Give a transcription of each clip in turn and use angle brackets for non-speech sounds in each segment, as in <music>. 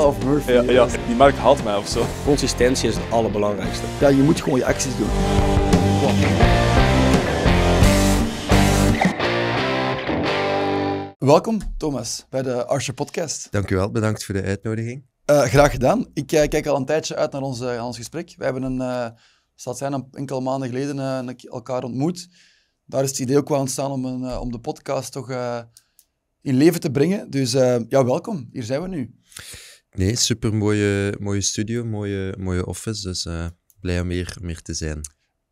law of Murphy. Ja, ja, die markt haalt mij of zo. Consistentie is het allerbelangrijkste. Ja, je moet gewoon je acties doen. Welkom, Thomas, bij de Archer Podcast. Dank u wel, bedankt voor de uitnodiging. Uh, graag gedaan. Ik uh, kijk al een tijdje uit naar ons, uh, ons gesprek. We hebben een, uh, zal zijn, een enkele maanden geleden elkaar ontmoet. Daar is het idee ook wel ontstaan om, een, om de podcast toch in leven te brengen. Dus ja, welkom. Hier zijn we nu. Nee, super mooie, mooie studio, mooie, mooie office. Dus blij om hier meer te zijn.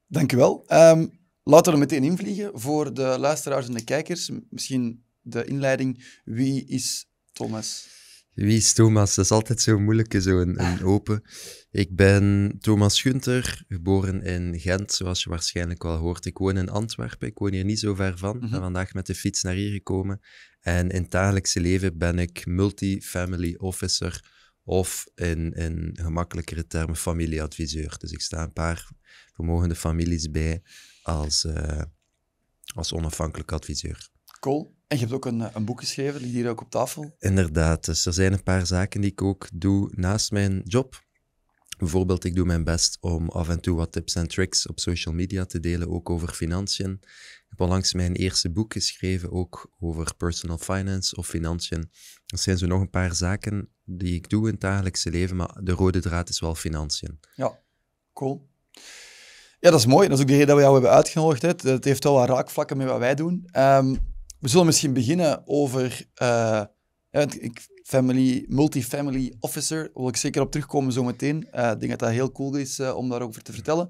Dank u wel. Um, laten we er meteen invliegen voor de luisteraars en de kijkers. Misschien de inleiding. Wie is Thomas? Wie is Thomas? Dat is altijd zo moeilijk, zo een, een <laughs> open. Ik ben Thomas Gunter, geboren in Gent, zoals je waarschijnlijk wel hoort. Ik woon in Antwerpen, ik woon hier niet zo ver van. Ik ben mhm. vandaag met de fiets naar hier gekomen. En in het dagelijkse leven ben ik multi-family officer of in, in gemakkelijkere termen familieadviseur. Dus ik sta een paar vermogende families bij als, uh, als onafhankelijk adviseur. Cool. En je hebt ook een, een boek geschreven, ligt hier ook op tafel. Inderdaad, dus er zijn een paar zaken die ik ook doe naast mijn job. Bijvoorbeeld, ik doe mijn best om af en toe wat tips en tricks op social media te delen, ook over financiën. Ik heb onlangs mijn eerste boek geschreven, ook over personal finance of financiën. Er zijn zo nog een paar zaken die ik doe in het dagelijkse leven, maar de rode draad is wel financiën. Ja, cool. Ja, dat is mooi. Dat is ook de reden dat we jou hebben uitgenodigd. Hè. Het heeft wel wat raakvlakken met wat wij doen. Um, we zullen misschien beginnen over uh, family, multifamily officer. Daar wil ik zeker op terugkomen zometeen. Uh, ik denk dat dat heel cool is uh, om daarover te vertellen.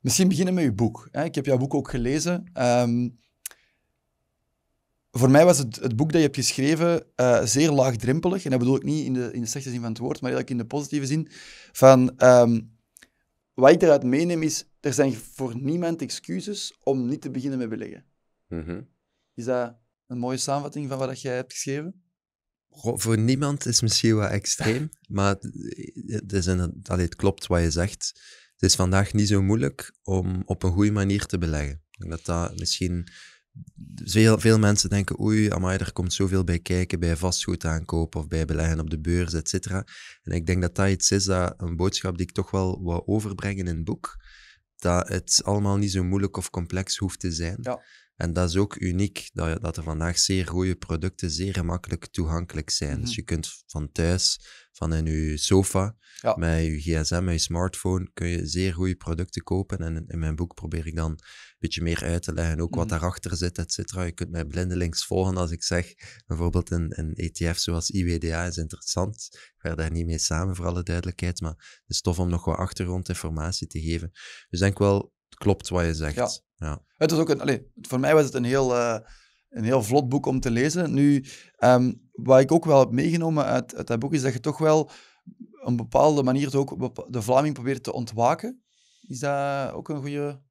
Misschien beginnen met je boek. Hè. Ik heb jouw boek ook gelezen. Um, voor mij was het, het boek dat je hebt geschreven uh, zeer laagdrempelig. En dat bedoel ik niet in de, in de slechte zin van het woord, maar eigenlijk in de positieve zin. Van, um, wat ik eruit meeneem is, er zijn voor niemand excuses om niet te beginnen met beleggen. Mm -hmm. Is dat een mooie samenvatting van wat jij hebt geschreven? Voor niemand is misschien wat extreem, <laughs> maar het, is een, allee, het klopt wat je zegt. Het is vandaag niet zo moeilijk om op een goede manier te beleggen. Dat dat misschien... Veel, veel mensen denken, oei, amai, er komt zoveel bij kijken bij vastgoed aankopen of bij beleggen op de beurs, et cetera. En ik denk dat dat iets is, dat een boodschap die ik toch wel wil overbrengen in het boek, dat het allemaal niet zo moeilijk of complex hoeft te zijn. Ja. En dat is ook uniek, dat, dat er vandaag zeer goede producten zeer gemakkelijk toegankelijk zijn. Dus mhm. je kunt van thuis, van in je sofa, met je gsm, met je smartphone, kun je zeer goede producten kopen. En in mijn boek probeer ik dan een beetje meer uit te leggen, ook wat mhm. daarachter zit, et cetera. Je kunt mij blindelings volgen als ik zeg, bijvoorbeeld een, een ETF zoals IWDA is interessant. Ik werk daar niet mee samen, voor alle duidelijkheid, maar het is tof om nog wat achtergrondinformatie te geven. Dus denk wel, klopt wat je zegt. Ja. Het was ook een, allez, voor mij was het een heel, uh, een heel vlot boek om te lezen. Nu, um, wat ik ook wel heb meegenomen uit, uit dat boek, is dat je toch wel op een bepaalde manier ook de Vlaming probeert te ontwaken. Is dat ook een goede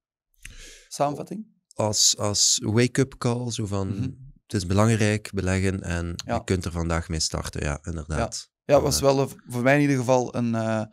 samenvatting? Als, als wake-up call, zo van... Mhm. Het is belangrijk, beleggen en je kunt er vandaag mee starten. Ja, inderdaad. Ja, ja was wel voor mij in ieder geval een, uh,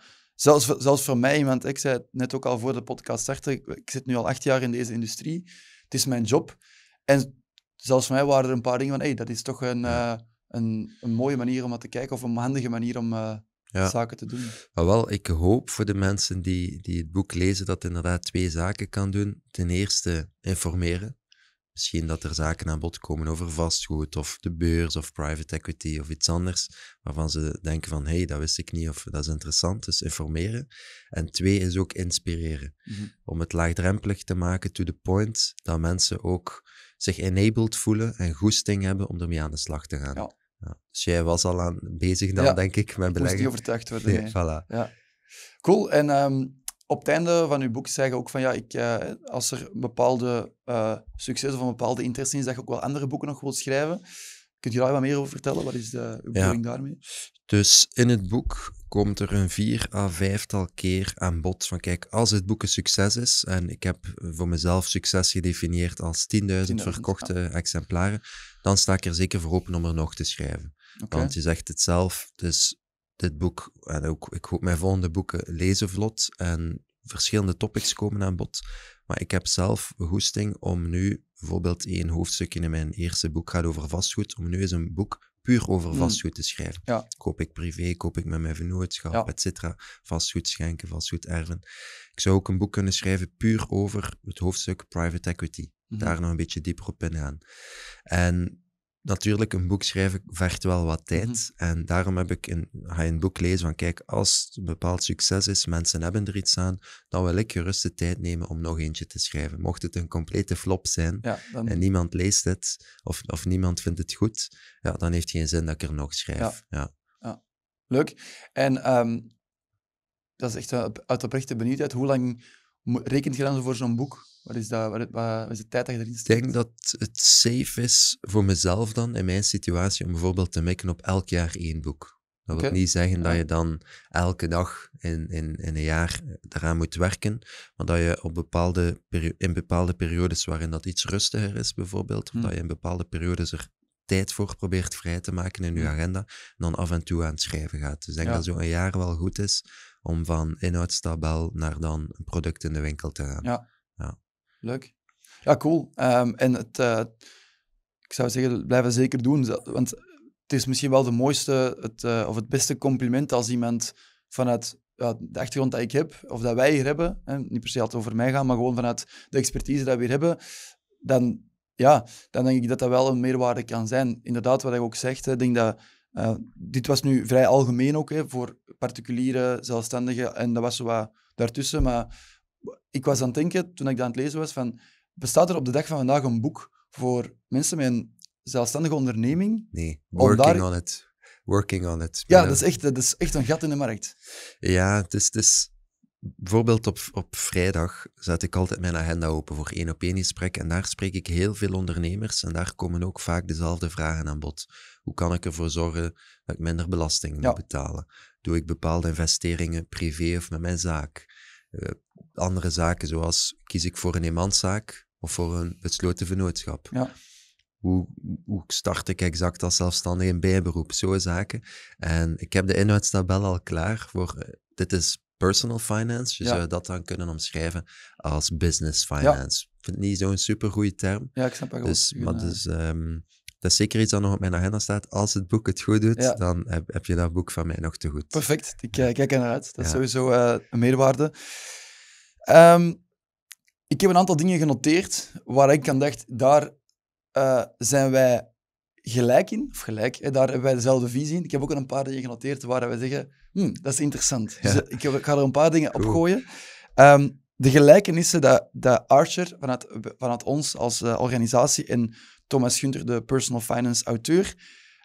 Zelfs, zelfs voor mij, want ik zei het net ook al voor de podcast startte, ik, zit nu al acht jaar in deze industrie. Het is mijn job. En zelfs voor mij waren er een paar dingen van, hey, dat is toch een, uh, een, een, mooie manier om dat te kijken, of een handige manier om uh, zaken te doen. Maar wel, ik hoop voor de mensen die, die het boek lezen, dat het inderdaad twee zaken kan doen. Ten eerste informeren. Misschien dat er zaken aan bod komen over vastgoed of de beurs of private equity of iets anders, waarvan ze denken van, hé, hey, dat wist ik niet of dat is interessant, dus informeren. En twee is ook inspireren. Mhm. Om het laagdrempelig te maken to the point dat mensen ook zich enabled voelen en goesting hebben om ermee aan de slag te gaan. Ja. Ja. Dus jij was al aan bezig dan, denk ik, met beleggen. Moest overtuigd worden. <laughs> Nee, voilà. Ja. Cool. En um, op het einde van uw boek zeggen ook van ja, ik, uh, als er bepaalde uh, succes of een bepaalde interesse is, dat je ook wel andere boeken nog wilt schrijven. Kunt je daar wat meer over vertellen? Wat is de uw bedoeling daarmee? Dus in het boek komt er een vier à vijftal keer aan bod van kijk, als het boek een succes is, en ik heb voor mezelf succes gedefinieerd als 10.000 verkochte exemplaren, dan sta ik er zeker voor open om er nog te schrijven. Want je zegt het zelf, dus dit boek, en ook, ik hoop mijn volgende boeken lezen vlot en verschillende topics komen aan bod. Maar ik heb zelf goesting om nu bijvoorbeeld één hoofdstukje in mijn eerste boek gaat over vastgoed, om nu eens een boek puur over Mm. vastgoed te schrijven. Ja. Koop ik privé, koop ik met mijn vennootschap, Ja. et cetera. Vastgoed schenken, vastgoed erven. Ik zou ook een boek kunnen schrijven puur over het hoofdstuk private equity. Mhm. Daar nog een beetje dieper op ingaan. En natuurlijk, een boek schrijven vergt wel wat tijd. Mhm. En daarom heb ik een, ga je een boek lezen van, kijk, als het een bepaald succes is, mensen hebben er iets aan, dan wil ik gerust de tijd nemen om nog eentje te schrijven. Mocht het een complete flop zijn, Ja, dan, en niemand leest het, of, of niemand vindt het goed, ja, dan heeft het geen zin dat ik er nog schrijf. Ja. Leuk. En ehm, dat is echt uit oprechte benieuwdheid. Hoe lang rekent je dan voor zo'n boek? Wat is, dat, wat, wat is de tijd dat je erin Ik steekt? denk dat het safe is voor mezelf dan, in mijn situatie, om bijvoorbeeld te mikken op elk jaar één boek. Dat wil niet zeggen dat je dan elke dag in, in, in een jaar eraan moet werken, maar dat je op bepaalde in bepaalde periodes waarin dat iets rustiger is, bijvoorbeeld, of Hmm. dat je in bepaalde periodes er tijd voor probeert vrij te maken in je Hmm. agenda, dan af en toe aan het schrijven gaat. Dus ik denk Ja. dat zo'n jaar wel goed is om van inhoudstabel naar dan een product in de winkel te gaan. Ja. Ja. Leuk. Ja, cool. Ehm, en het, eh, ik zou zeggen, blijven zeker doen. Want het is misschien wel de mooiste het, eh, of het beste compliment als iemand vanuit de achtergrond dat ik heb, of dat wij hier hebben, hè, niet per se altijd over mij gaan, maar gewoon vanuit de expertise dat we hier hebben, dan, ja, dan denk ik dat dat wel een meerwaarde kan zijn. Inderdaad, wat ik ook zegt, ik denk dat eh, dit was nu vrij algemeen ook, hè, voor particuliere zelfstandigen, en dat was zo wat daartussen, maar ik was aan het denken, toen ik dat aan het lezen was, van, bestaat er op de dag van vandaag een boek voor mensen met een zelfstandige onderneming? Nee, working daar- on it. Working on it. Ja, dat is, echt, dat is echt een gat in de markt. Ja, het is, het is... Bijvoorbeeld op, op vrijdag zet ik altijd mijn agenda open voor één op één gesprek en daar spreek ik heel veel ondernemers en daar komen ook vaak dezelfde vragen aan bod. Hoe kan ik ervoor zorgen dat ik minder belasting moet Ja. betalen? Doe ik bepaalde investeringen privé of met mijn zaak? Eh, andere zaken zoals kies ik voor een eenmanszaak of voor een besloten vennootschap? Ja. Hoe, hoe start ik exact als zelfstandige in bijberoep? Zo'n zaken. En ik heb de inhoudstabel al klaar voor. eh, dit is personal finance. Je Ja. zou dat dan kunnen omschrijven als business finance. Ik vind het niet zo'n supergoeie term. Ja, ik snap dat Dus, goed. maar dus, ehm, dat is zeker iets dat nog op mijn agenda staat. Als het boek het goed doet, dan heb, heb je dat boek van mij nog te goed. Perfect, ik eh, kijk er naar uit. Dat is sowieso eh, een meerwaarde. Ehm, ik heb een aantal dingen genoteerd waar ik aan dacht, daar eh, zijn wij gelijk in, of gelijk, hè, daar hebben wij dezelfde visie in. Ik heb ook een paar dingen genoteerd waar wij zeggen, hm, dat is interessant. Dus, Ja. eh, ik, ga er een paar dingen Cool. op gooien. Ehm, de gelijkenissen dat, dat Archer vanuit, vanuit ons als eh, organisatie en Thomas Gunter, de personal finance auteur,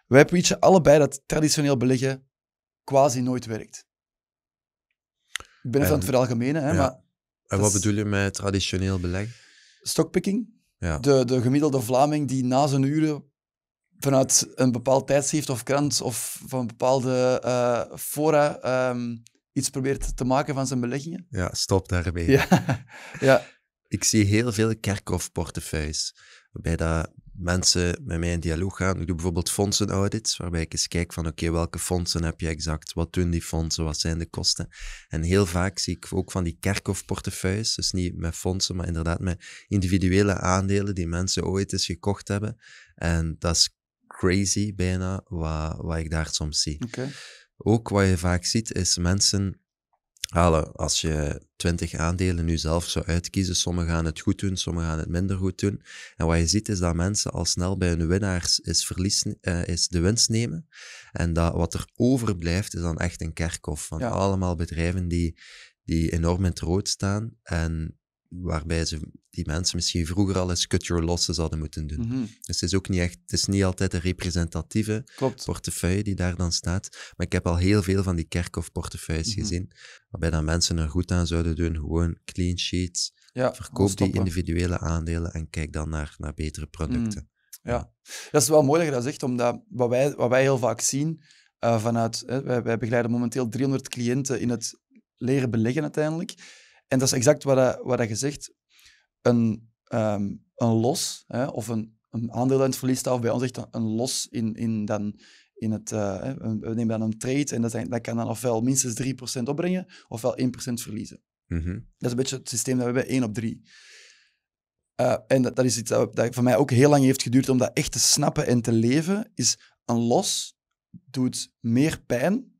wij preachen allebei dat traditioneel beleggen quasi nooit werkt. Ik ben even En- aan het veralgemenen, hè, ja. maar En wat is- bedoel je met traditioneel beleg? stockpicking, Ja. de, de gemiddelde Vlaming die na zijn uren vanuit een bepaald tijdschrift of krant of van een bepaalde eh, fora ehm, iets probeert te maken van zijn beleggingen. ja, stop daarmee. Ja, <laughs> ja. Ik zie heel veel kerkhofportefeuilles, waarbij dat mensen met mij in dialoog gaan. Ik doe bijvoorbeeld fondsenaudits, waarbij ik eens kijk van oké, welke fondsen heb je exact, wat doen die fondsen, wat zijn de kosten. En heel vaak zie ik ook van die kerkhofportefeuilles, dus niet met fondsen, maar inderdaad met individuele aandelen die mensen ooit eens gekocht hebben. En dat is crazy bijna, wat, wat ik daar soms zie. Ook wat je vaak ziet, is mensen halen, als je twintig aandelen nu zelf zou uitkiezen, sommigen gaan het goed doen, sommigen gaan het minder goed doen. En wat je ziet, is dat mensen al snel bij hun winnaars is, verlies, eh, is de winst nemen. En dat wat er overblijft, is dan echt een kerkhof van Ja. allemaal bedrijven die, die enorm in het rood staan en waarbij ze die mensen misschien vroeger al eens cut your losses hadden moeten doen. Mhm, Dus het is ook niet echt, het is niet altijd een representatieve Klopt. portefeuille die daar dan staat. Maar ik heb al heel veel van die kerkhofportefeuilles Mhm. gezien, waarbij dan mensen er goed aan zouden doen, gewoon clean sheets, Ja, verkoop die individuele aandelen en kijk dan naar, naar betere producten. Ja, dat is wel mooi dat je dat zegt, omdat wat wij, wat wij heel vaak zien eh, vanuit... Hè, wij, wij begeleiden momenteel 300 cliënten in het leren beleggen uiteindelijk. En dat is exact wat, dat- wat je zegt. Een, ehm, een los, hè, of een, een aandeel aan het verlies staat, of bij ons echt een, een los in, in, dan, in het... eh, we nemen dan een trade en dat, dat kan dan ofwel minstens 3% opbrengen, ofwel 1% verliezen. Mhm. Dat is een beetje het systeem dat we hebben, 1 op 3. en dat, dat is iets dat, dat voor mij ook heel lang heeft geduurd om dat echt te snappen en te leven. Is een los doet meer pijn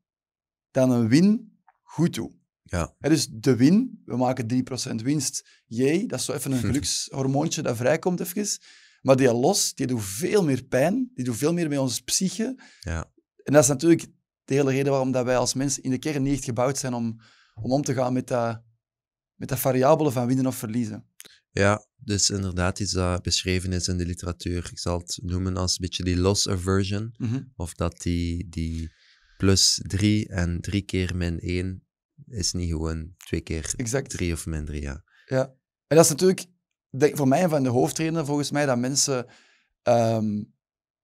dan een win goed doet. Ja. Dus de win, we maken 3% winst. Jee, dat is zo even een <laughs> gelukshormoontje dat vrijkomt even. Maar die los, die doet veel meer pijn. Die doet veel meer met onze psyche. Ja. En dat is natuurlijk de hele reden waarom dat wij als mensen in de kern niet echt gebouwd zijn om om, om te gaan met dat, met dat variabele van winnen of verliezen. Ja, dus inderdaad iets dat beschreven is in de literatuur. Ik zal het noemen als een beetje die loss aversion. Mhm. Of dat die, die plus 3 en 3 keer min 1 is niet gewoon twee keer Exact. 3 of min 3. Ja. Ja. En dat is natuurlijk denk, voor mij een van de hoofdredenen, volgens mij, dat mensen ehm,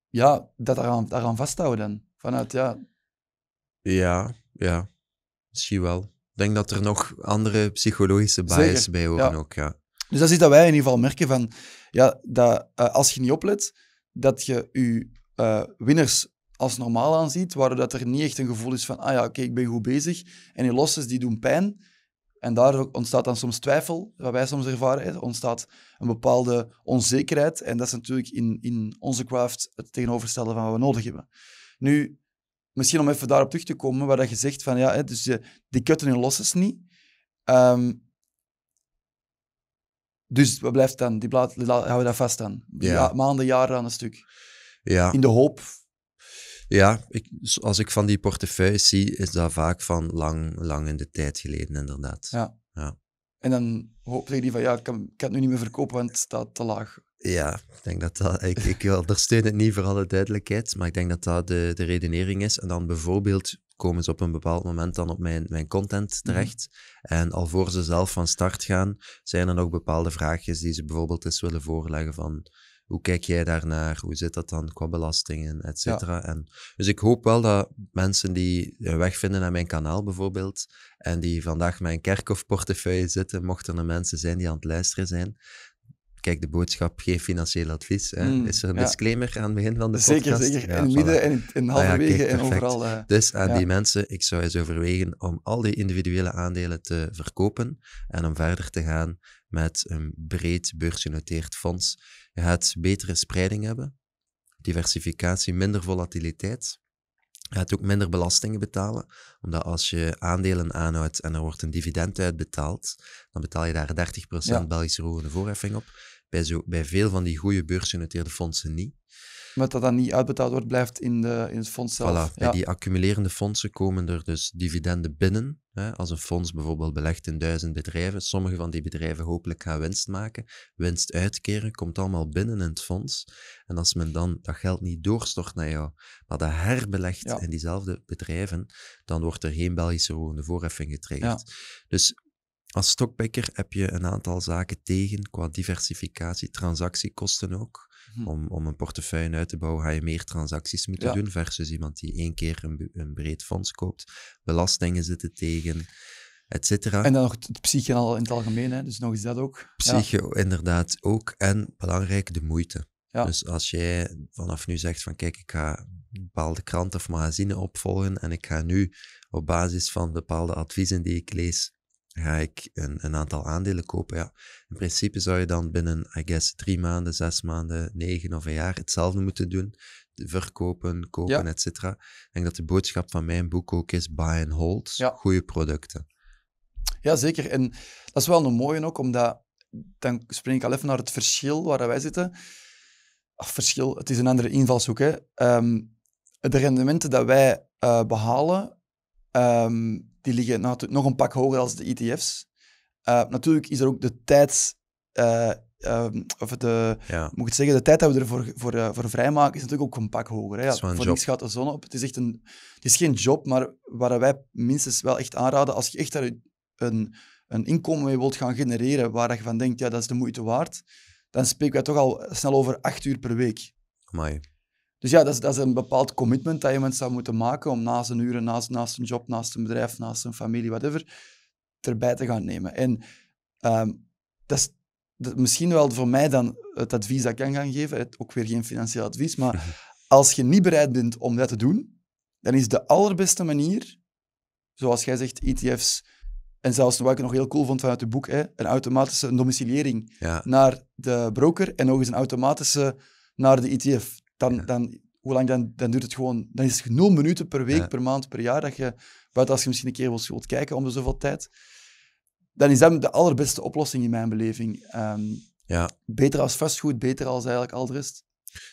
ja, dat daaraan, daaraan vasthouden. dan. Vanuit, ja, ja, ja, misschien wel. Ik denk dat er nog andere psychologische bias Zeker, bij horen ja. ook. Ja. Dus dat is iets dat wij in ieder geval merken van, ja, dat eh, als je niet oplet, dat je je eh, winners als normaal aanziet, waardoor dat er niet echt een gevoel is van, ah ja, oké, ik ben goed bezig. En die losses, die doen pijn. En daardoor ontstaat dan soms twijfel, wat wij soms ervaren. Er ontstaat een bepaalde onzekerheid. En dat is natuurlijk in, in onze craft het tegenovergestelde van wat we nodig hebben. Nu, misschien om even daarop terug te komen, waar dat je zegt van, ja, hè, dus je, die kutten hun losses niet. Ehm, dus wat blijft dan? Die blaad, la- houden we dat vast dan? Ja. Ja, maanden, jaren aan een stuk. Ja, In de hoop. Ja ik, als ik van die portefeuilles zie, is dat vaak van lang, lang in de tijd geleden, inderdaad. Ja. Ja. En dan hoop je die van, ja, ik kan, ik kan het nu niet meer verkopen, want het staat te laag. Ja, ik denk dat dat... Ik, ik <laughs> ondersteun het niet voor alle duidelijkheid, maar ik denk dat dat de, de redenering is. En dan bijvoorbeeld komen ze op een bepaald moment dan op mijn, mijn content terecht. En al voor ze zelf van start gaan, zijn er nog bepaalde vraagjes die ze bijvoorbeeld eens willen voorleggen van... Hoe kijk jij daarnaar? Hoe zit dat dan qua belastingen, et cetera? En, dus ik hoop wel dat mensen die een weg vinden naar mijn kanaal bijvoorbeeld, en die vandaag mijn kerkhofportefeuille zitten, mochten er mensen zijn die aan het luisteren zijn, kijk, de boodschap, geen financieel advies. Hè. Mm, is er een ja. disclaimer aan het begin van de Zeker, podcast? zeker. Ja, in voilà. midden en, en Ah ja, halverwege kijk, en overal. eh. Dus aan die mensen, ik zou eens overwegen om al die individuele aandelen te verkopen en om verder te gaan met een breed beursgenoteerd fonds. Je gaat betere spreiding hebben, diversificatie, minder volatiliteit. Je gaat ook minder belastingen betalen, omdat als je aandelen aanhoudt en er wordt een dividend uitbetaald, dan betaal je daar 30% Ja. Belgische rogende voorheffing op. Bij, zo, bij veel van die goede beursgenoteerde fondsen niet. Maar dat dat niet uitbetaald wordt, blijft in, de, in het fonds zelf. Voilà, bij ja. die accumulerende fondsen komen er dus dividenden binnen. Hè, als een fonds bijvoorbeeld belegt in duizend bedrijven, sommige van die bedrijven hopelijk gaan winst maken, winst uitkeren, komt allemaal binnen in het fonds. En als men dan dat geld niet doorstort naar jou, maar dat herbelegt Ja. in diezelfde bedrijven, dan wordt er geen Belgische rogende voorheffing getriggerd. Dus als stokpikker heb je een aantal zaken tegen qua diversificatie, transactiekosten ook. Hm. Om, om een portefeuille uit te bouwen ga je meer transacties moeten Ja. doen versus iemand die één keer een, breed fonds koopt. Belastingen zitten tegen, et cetera. En dan nog het, psyche al in het algemeen, hè. dus nog eens dat ook. Ja. Psyche inderdaad ook. En belangrijk, de moeite. Ja. Dus als jij vanaf nu zegt van kijk, ik ga bepaalde krant of magazine opvolgen en ik ga nu op basis van bepaalde adviezen die ik lees, ga ik een, een aantal aandelen kopen. Ja, in principe zou je dan binnen, I guess, drie maanden, zes maanden, negen of een jaar hetzelfde moeten doen. Verkopen, kopen, Ja. et cetera. Ik denk dat de boodschap van mijn boek ook is buy and hold. Ja. Goede producten. Ja, zeker. En dat is wel een mooie ook, omdat dan spring ik al even naar het verschil waar wij zitten. Ach, verschil, het is een andere invalshoek. Hè. Ehm, de rendementen dat wij eh, behalen, ehm, die liggen natu- nog een pak hoger als de ETF's. Eh, natuurlijk is er ook de tijd, eh, ehm, of de, Ja, moet ik het zeggen, de tijd dat we ervoor voor, eh, voor vrijmaken is natuurlijk ook een pak hoger. Hè. Ja, voor job. niks gaat de zon op. Het is echt een, het is geen job, maar waar wij minstens wel echt aanraden, als je echt daar een, een inkomen mee wilt gaan genereren, waar je van denkt, ja, dat is de moeite waard, dan spreken wij toch al snel over acht uur per week. amai. Dus ja, dat is, dat is een bepaald commitment dat je mensen zou moeten maken om naast een uren, naast, naast een job, naast een bedrijf, naast een familie, whatever, erbij te gaan nemen. En ehm, dat is dat, misschien wel voor mij dan het advies dat ik kan gaan geven, het, ook weer geen financieel advies, maar <laughs> als je niet bereid bent om dat te doen, dan is de allerbeste manier, zoals jij zegt, ETF's, en zelfs wat ik nog heel cool vond vanuit het boek, hè, een automatische domiciliering Ja, naar de broker en nog eens een automatische naar de ETF. Dan, dan hoe lang dan, dan duurt het gewoon... Dan is het nul minuten per week, per maand, per jaar dat je... Buiten als je misschien een keer wilt kijken om de zoveel tijd. Dan is dat de allerbeste oplossing in mijn beleving. Ehm, Ja. beter als fastfood, beter als eigenlijk al de rest.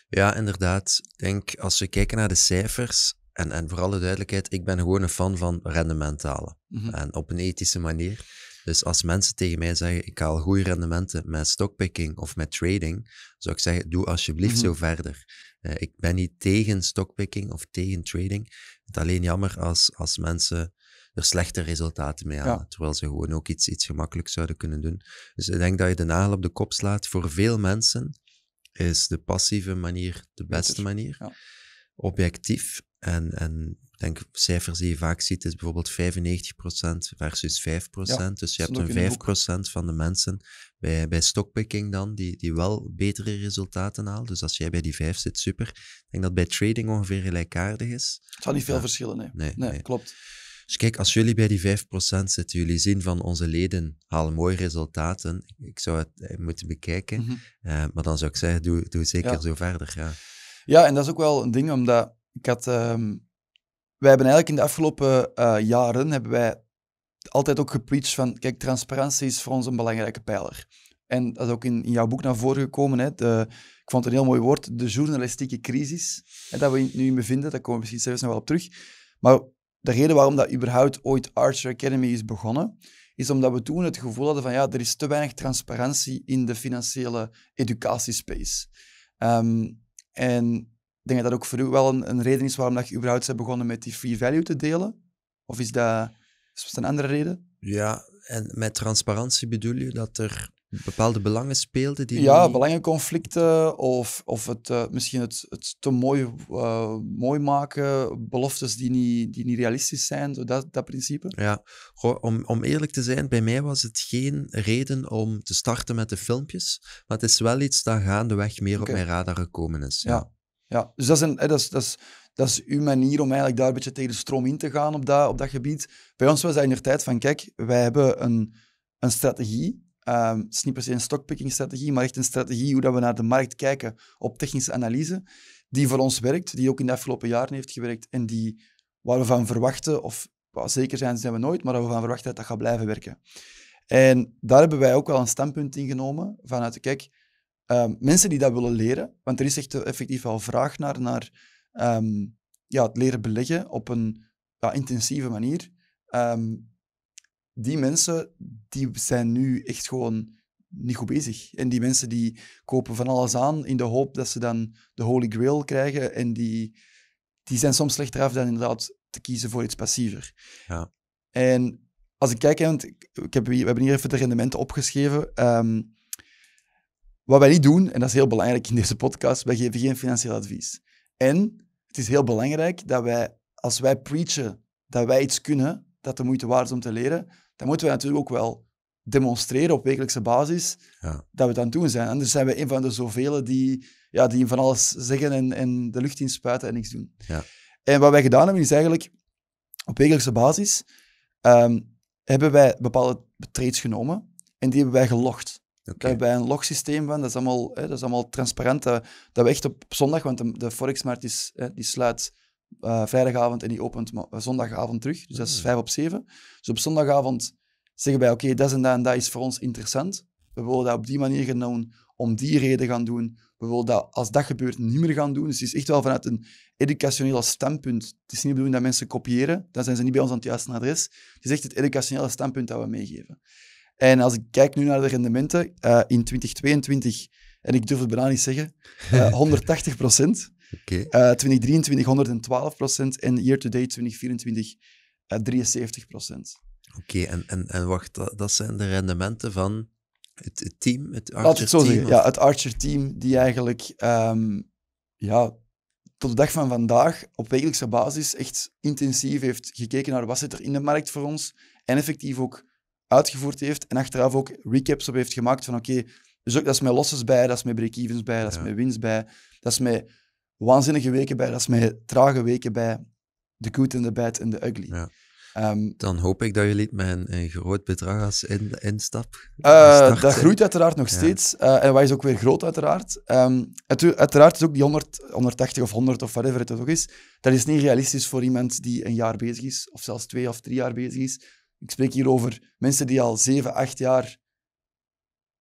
Ja, inderdaad. Ik denk, als we kijken naar de cijfers, en, en voor alle duidelijkheid, ik ben gewoon een fan van rendement halen. Mhm. En op een ethische manier. Dus als mensen tegen mij zeggen, ik haal goede rendementen met stockpicking of met trading, zou ik zeggen, doe alsjeblieft Mhm. zo verder. Eh, ik ben niet tegen stockpicking of tegen trading. Het is alleen jammer als, als mensen er slechte resultaten mee halen, Ja. terwijl ze gewoon ook iets, iets gemakkelijks zouden kunnen doen. Dus ik denk dat je de nagel op de kop slaat. Voor veel mensen is de passieve manier de beste manier. ja. Objectief. En, en denk, cijfers die je vaak ziet, is bijvoorbeeld 95% versus 5%. dus je hebt een uw boek. 5% van de mensen bij, bij stockpicking dan, die, die wel betere resultaten halen. Dus als jij bij die 5 zit, super. Ik denk dat bij trading ongeveer gelijkaardig is. Het zal niet veel Ja. verschillen, nee. Nee, Nee, nee. klopt. Dus kijk, als jullie bij die 5% zitten, jullie zien van onze leden halen mooie resultaten. Ik zou het eh, moeten bekijken. Mhm. Eh, maar dan zou ik zeggen, doe, doe zeker Ja. zo verder. Ja. Ja, en dat is ook wel een ding, omdat ik had... ehm, wij hebben eigenlijk in de afgelopen eh, jaren hebben wij altijd ook gepreacht van, kijk, transparantie is voor ons een belangrijke pijler. En dat is ook in, jouw boek naar voren gekomen. Hè, de, ik vond het een heel mooi woord, de journalistieke crisis, hè, dat we nu in bevinden. Daar komen we misschien zelfs nog wel op terug. Maar de reden waarom dat überhaupt ooit Archer Academy is begonnen, is omdat we toen het gevoel hadden van, ja, er is te weinig transparantie in de financiële educatiespace. Ehm, en denk dat dat ook voor u wel een, een reden is waarom dat je überhaupt bent begonnen met die free value te delen. Of is dat, is dat een andere reden? Ja, en met transparantie bedoel je dat er bepaalde belangen speelden die Ja, niet- belangenconflicten of, of het, eh, misschien het, het te mooi, eh, mooi maken, beloftes die niet, die niet realistisch zijn, zo dat, dat principe. Ja, goh, om, om eerlijk te zijn, bij mij was het geen reden om te starten met de filmpjes, maar het is wel iets dat gaandeweg meer op mijn radar gekomen is. Ja. Ja. Ja, dus dat is, een, dat, is, dat, is, dat is uw manier om eigenlijk daar een beetje tegen de stroom in te gaan op dat, op dat gebied. Bij ons was dat in de tijd van, kijk, wij hebben een, een strategie. Ehm, het is niet per se een stockpicking-strategie, maar echt een strategie hoe dat we naar de markt kijken op technische analyse, die voor ons werkt, die ook in de afgelopen jaren heeft gewerkt en die, waar we van verwachten, of zeker zijn zijn we nooit, maar dat we van verwachten dat dat gaat blijven werken. En daar hebben wij ook wel een standpunt in genomen, vanuit, kijk, Ehm, mensen die dat willen leren, want er is echt effectief wel vraag naar, naar ehm, ja, het leren beleggen op een ja, intensieve manier. Ehm, die mensen die zijn nu echt gewoon niet goed bezig. En die mensen die kopen van alles aan in de hoop dat ze dan de holy grail krijgen en die, die zijn soms slechter af dan inderdaad te kiezen voor iets passiever. Ja. En als ik kijk, want ik, heb we hebben hier even de rendementen opgeschreven. Wat wij niet doen, en dat is heel belangrijk in deze podcast, wij geven geen financieel advies. En het is heel belangrijk dat wij, als wij preachen dat wij iets kunnen, dat de moeite waard is om te leren, dan moeten wij natuurlijk ook wel demonstreren op wekelijkse basis Ja. dat we het aan het doen zijn. Anders zijn we een van de zoveel die, ja, die van alles zeggen en, en de lucht inspuiten en niks doen. Ja. En wat wij gedaan hebben, is eigenlijk op wekelijkse basis ehm, hebben wij bepaalde trades genomen en die hebben wij gelogd. Daar hebben wij een logsysteem van, dat is allemaal, hè, dat is allemaal transparant. Dat, dat we echt op, zondag, want de, de Forexmarkt is, hè, die sluit eh, vrijdagavond en die opent ma- zondagavond terug. Dus dat is Ah. vijf op zeven. Dus op zondagavond zeggen wij, oké, dat en dat en dat is voor ons interessant. We willen dat op die manier gaan doen, om die reden gaan doen. We willen dat, als dat gebeurt, niet meer gaan doen. Dus het is echt wel vanuit een educationeel standpunt. Het is niet de bedoeling dat mensen kopiëren, dan zijn ze niet bij ons aan het juiste adres. Het is echt het educationele standpunt dat we meegeven. En als ik kijk nu naar de rendementen, eh, in 2022, en ik durf het bijna niet zeggen, eh <laughs> 180 procent. Oké. Eh, 2023 112 procent en year-to-date 2024 eh, 73 procent. Oké, en, en, en wacht, dat, dat zijn de rendementen van het, het team, het Laat ik het zo Archer-team? zeggen. Ja, het Archer-team die eigenlijk ehm, ja, tot de dag van vandaag op wekelijkse basis echt intensief heeft gekeken naar wat zit er in de markt voor ons en effectief ook uitgevoerd heeft en achteraf ook recaps op heeft gemaakt van oké, dus ook, dat is met losses bij, dat is met break-evens bij, dat is Ja. met winst bij, dat is met waanzinnige weken bij, dat is met trage weken bij, de good en de bad en de ugly. Ja. Ehm, Dan hoop ik dat jullie het met een, een groot bedrag als in, instap Eh, dat groeit uiteraard nog Ja. steeds. eh, en wat is ook weer groot, uiteraard. Ehm, uiteraard uiteraard is ook die 100, 180 of 100 of whatever het ook is. Dat is niet realistisch voor iemand die een jaar bezig is, of zelfs twee of drie jaar bezig is. Ik spreek hier over mensen die al zeven, acht jaar.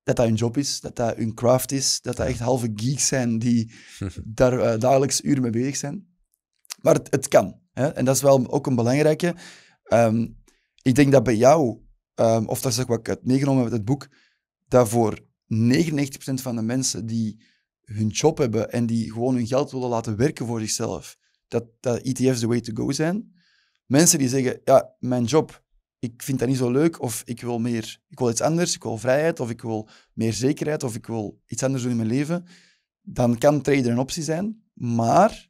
dat dat hun job is, dat dat hun craft is, dat dat echt halve geeks zijn die <laughs> daar eh, dagelijks uren mee bezig zijn. Maar het, het kan. Hè? En dat is wel ook een belangrijke. Ehm, ik denk dat bij jou, ehm, of dat is ook wat ik heb meegenomen met het boek, dat voor 99% van de mensen die hun job hebben en die gewoon hun geld willen laten werken voor zichzelf, dat, dat ETF's the way to go zijn. Mensen die zeggen, ja, mijn job, ik vind dat niet zo leuk, of ik wil meer, ik wil iets anders, ik wil vrijheid, of ik wil meer zekerheid, of ik wil iets anders doen in mijn leven, dan kan trader een optie zijn, maar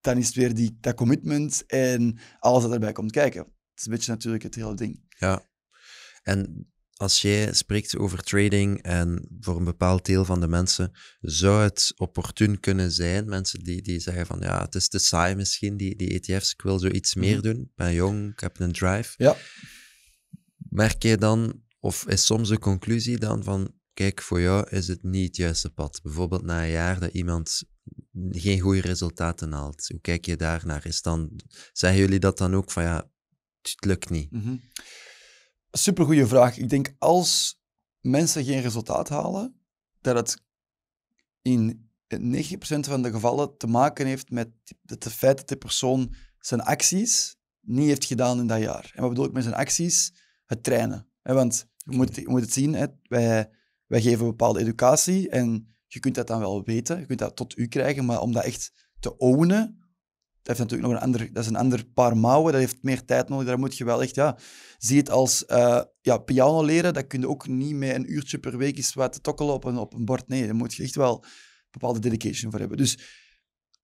dan is het weer die, dat commitment en alles dat erbij komt kijken. Het is een beetje natuurlijk het hele ding. Ja. En als jij spreekt over trading en voor een bepaald deel van de mensen, zou het opportun kunnen zijn, mensen die, die zeggen van ja, het is te saai misschien, die, die ETF's, ik wil zoiets meer Mhm. doen, ik ben jong, ik heb een drive. Ja. Merk je dan, of is soms de conclusie dan van, kijk, voor jou is het niet het juiste pad. Bijvoorbeeld na een jaar dat iemand geen goede resultaten haalt. Hoe kijk je daar naar? Is dan, zeggen jullie dat dan ook van ja, het lukt niet? Mhm. Supergoeie vraag. Ik denk als mensen geen resultaat halen, dat het in 90% van de gevallen te maken heeft met het feit dat de persoon zijn acties niet heeft gedaan in dat jaar. En wat bedoel ik met zijn acties? Het trainen. Want je moet, je moet het zien, wij, wij geven bepaalde educatie en je kunt dat dan wel weten, je kunt dat tot u krijgen, maar om dat echt te ownen, heeft natuurlijk nog een ander, dat is een ander paar mouwen, dat heeft meer tijd nodig, daar moet je wel echt, ja, zie het als eh, ja, piano leren, dat kun je ook niet met een uurtje per week eens wat te tokkelen op een, op een bord. Nee, daar moet je echt wel bepaalde dedication voor hebben. Dus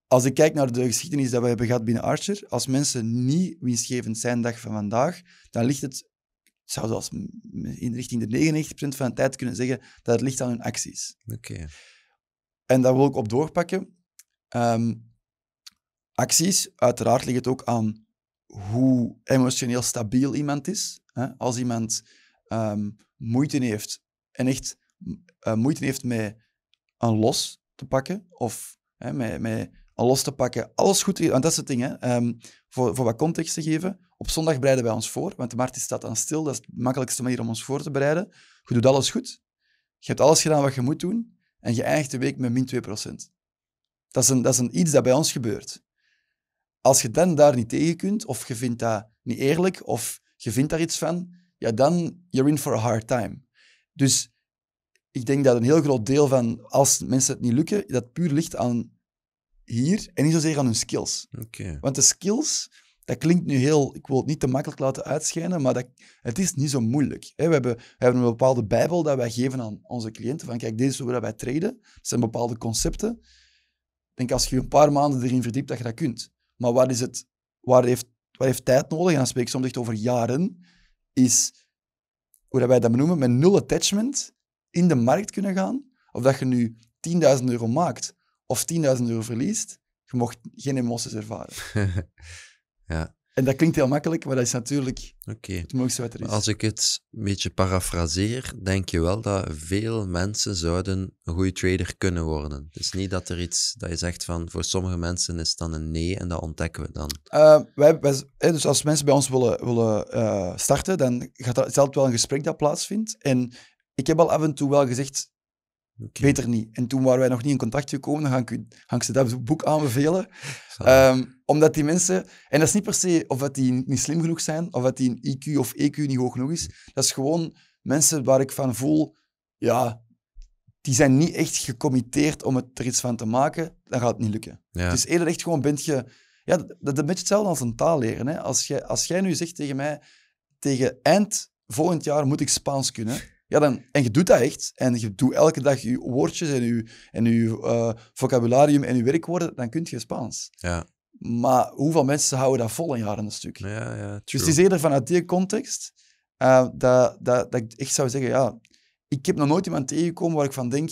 als ik kijk naar de geschiedenis dat we hebben gehad binnen Archer, als mensen niet winstgevend zijn dag van vandaag, dan ligt het, ik zou zelfs in richting de 99% van de tijd kunnen zeggen, dat het ligt aan hun acties. Oké. En daar wil ik op doorpakken. Ehm, acties, uiteraard ligt het ook aan hoe emotioneel stabiel iemand is. Als iemand ehm, moeite heeft en echt eh, moeite heeft met een los te pakken, of hè, met, met een los te pakken, alles goed, want dat is het ding, hè? Ehm, voor, voor wat context te geven. Op zondag bereiden wij ons voor, want de markt staat dan stil, dat is de makkelijkste manier om ons voor te bereiden. Je doet alles goed, je hebt alles gedaan wat je moet doen, en je eindigt de week met min 2%. Dat is, een, dat is een iets dat bij ons gebeurt. Als je dan daar niet tegen kunt, of je vindt dat niet eerlijk, of je vindt daar iets van, ja, dan you're in for a hard time. Dus ik denk dat een heel groot deel van, als mensen het niet lukken, dat puur ligt aan hier en niet zozeer aan hun skills. Want de skills, dat klinkt nu heel, ik wil het niet te makkelijk laten uitschijnen, maar dat, het is niet zo moeilijk. We, hebben, we hebben een bepaalde bijbel dat wij geven aan onze cliënten, van kijk, dit is hoe wij traden. Dat zijn bepaalde concepten. Ik denk als je een paar maanden erin verdiept, dat je dat kunt. Maar wat is het, waar heeft, heeft tijd nodig, en dan spreek ik soms echt over jaren, is, hoe dat wij dat benoemen, met nul attachment in de markt kunnen gaan. Of dat je nu 10.000 euro maakt of 10.000 euro verliest, je mocht geen emoties ervaren. <laughs> ja, En dat klinkt heel makkelijk, maar dat is natuurlijk oké. het mooiste wat er is. Als ik het een beetje parafraseer, denk je wel dat veel mensen zouden een goede trader kunnen worden. Dus niet dat er iets, dat je zegt van, voor sommige mensen is het dan een nee en dat ontdekken we dan. Eh, wij, dus als mensen bij ons willen, willen eh, starten, dan gaat er is altijd wel een gesprek dat plaatsvindt. En ik heb al af en toe wel gezegd, Oké. beter niet. En toen waren wij nog niet in contact gekomen, dan ga ik, u, ga ik ze dat boek aanbevelen. Ehm, omdat die mensen, en dat is niet per se of dat die niet slim genoeg zijn, of dat die een IQ of EQ niet hoog genoeg is. Dat is gewoon mensen waar ik van voel, ja, die zijn niet echt gecommitteerd om het er iets van te maken, dan gaat het niet lukken. ja. Het is eerder echt gewoon, bent je... Ja, dat, dat is een beetje hetzelfde als een taal leren. Hè. Als, jij, als jij nu zegt tegen mij, tegen eind volgend jaar moet ik Spaans kunnen, ja, dan, en je doet dat echt, en je doet elke dag je woordjes en je, en je eh, vocabularium en je werkwoorden, dan kun je Spaans. ja. Maar hoeveel mensen houden dat vol een jaar aan een stuk? ja, ja, Dus het is eerder vanuit die context eh, dat, dat, dat ik echt zou zeggen, ja, ik heb nog nooit iemand tegengekomen waar ik van denk,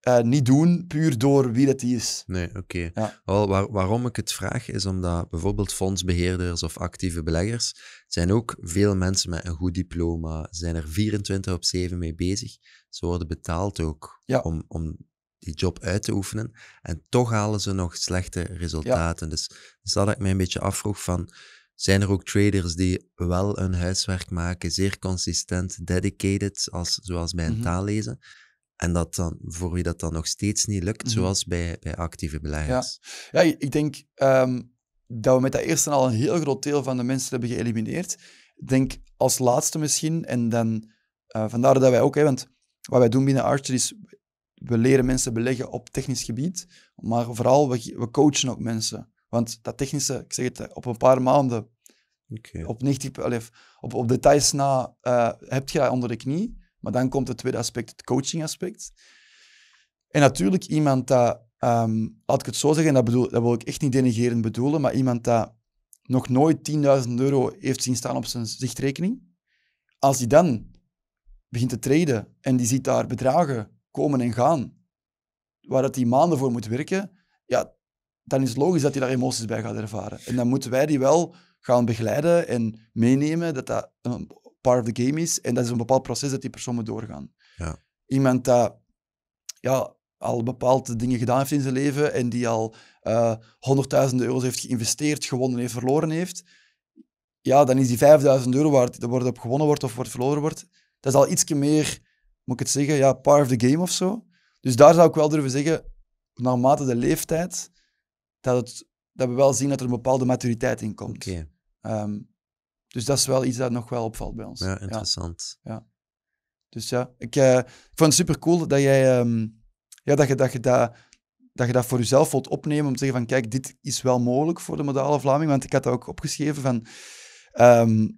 eh, niet doen puur door wie dat die is. Nee, oké. Ja. Wel, waar- waarom ik het vraag is omdat bijvoorbeeld fondsbeheerders of actieve beleggers zijn ook veel mensen met een goed diploma, zijn er 24 op 7 mee bezig. Ze worden betaald ook Ja. om, om die job uit te oefenen en toch halen ze nog slechte resultaten. Dus, dus dat ik mij een beetje afvroeg van, zijn er ook traders die wel hun huiswerk maken, zeer consistent, dedicated, als, zoals bij een Mhm. taal lezen, en dat dan, voor wie dat dan nog steeds niet lukt, Mhm. zoals bij, bij actieve beleggers. Ja, ik ik denk ehm, dat we met dat eerste al een heel groot deel van de mensen hebben geëlimineerd. Ik denk als laatste misschien, en dan eh, vandaar dat wij ook, hè, want wat wij doen binnen Archer is, we leren mensen beleggen op technisch gebied, maar vooral, we, we coachen ook mensen. Want dat technische, ik zeg het, op een paar maanden, Oké. op, 90, allee, op, op details na, eh, heb je dat onder de knie. Maar dan komt het tweede aspect, het coaching-aspect. En natuurlijk iemand dat, ehm, laat ik het zo zeggen, en dat, bedoel, dat wil ik echt niet denigerend bedoelen, maar iemand dat nog nooit 10.000 euro heeft zien staan op zijn zichtrekening, als die dan begint te traden en die ziet daar bedragen komen en gaan, waar dat die maanden voor moet werken, ja, dan is het logisch dat hij daar emoties bij gaat ervaren. En dan moeten wij die wel gaan begeleiden en meenemen dat dat een part of the game is en dat is een bepaald proces dat die persoon moet doorgaan. Ja. Iemand dat ja, al bepaalde dingen gedaan heeft in zijn leven en die al eh honderdduizenden euro's heeft geïnvesteerd, gewonnen heeft, verloren heeft, ja, dan is die 5000 euro waar het het op gewonnen wordt of wordt verloren wordt, dat is al ietsje meer, moet ik het zeggen, ja, part of the game of zo. Dus daar zou ik wel durven zeggen, naarmate de leeftijd, dat, het, dat we wel zien dat er een bepaalde maturiteit in komt. Ehm, dus dat is wel iets dat nog wel opvalt bij ons. ja, interessant. Dus ja, ik, eh, ik vond het super cool dat jij ehm, ja, dat, je, dat, je dat, dat je dat voor jezelf wilt opnemen om te zeggen van kijk, dit is wel mogelijk voor de modale Vlaming. Want ik had dat ook opgeschreven van ehm,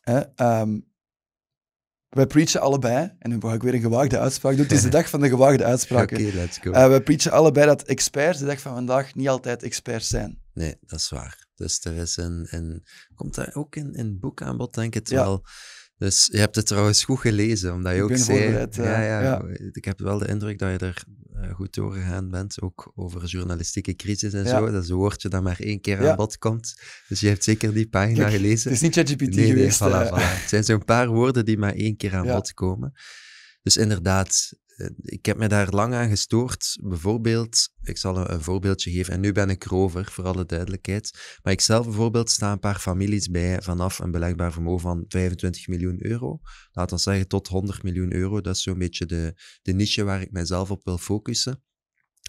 hè, ehm, wij preachen allebei, en nu ga ik weer een gewaagde uitspraak doen. Het is de <laughs> dag van de gewaagde Oké, uitspraken. let's go. Wij preachen allebei dat experts de dag van vandaag niet altijd experts zijn. Nee, dat is waar. Dus er is een... een komt daar ook in, in het boek aan bod, denk ik het Ja. wel. Dus je hebt het trouwens goed gelezen, omdat je Ik ook zei... eh, ja, ja, ja. Ik heb wel de indruk dat je er eh, goed doorgegaan bent, ook over journalistieke crisis en Ja. zo. Dat is een woordje dat maar één keer aan bod komt. Dus je hebt zeker die pagina Kijk, gelezen. Het is niet ChatGPT Nee, nee, geweest. voilà, eh. voilà. Het zijn zo'n paar woorden die maar één keer aan bod komen. Dus inderdaad, eh, ik heb me daar lang aan gestoord. Bijvoorbeeld, ik zal een, een voorbeeldje geven, en nu ben ik erover, voor alle duidelijkheid. Maar ik zelf bijvoorbeeld sta een paar families bij vanaf een belegbaar vermogen van 25 miljoen euro. Laat ons zeggen tot 100 miljoen euro. Dat is zo'n beetje de, de niche waar ik mijzelf op wil focussen.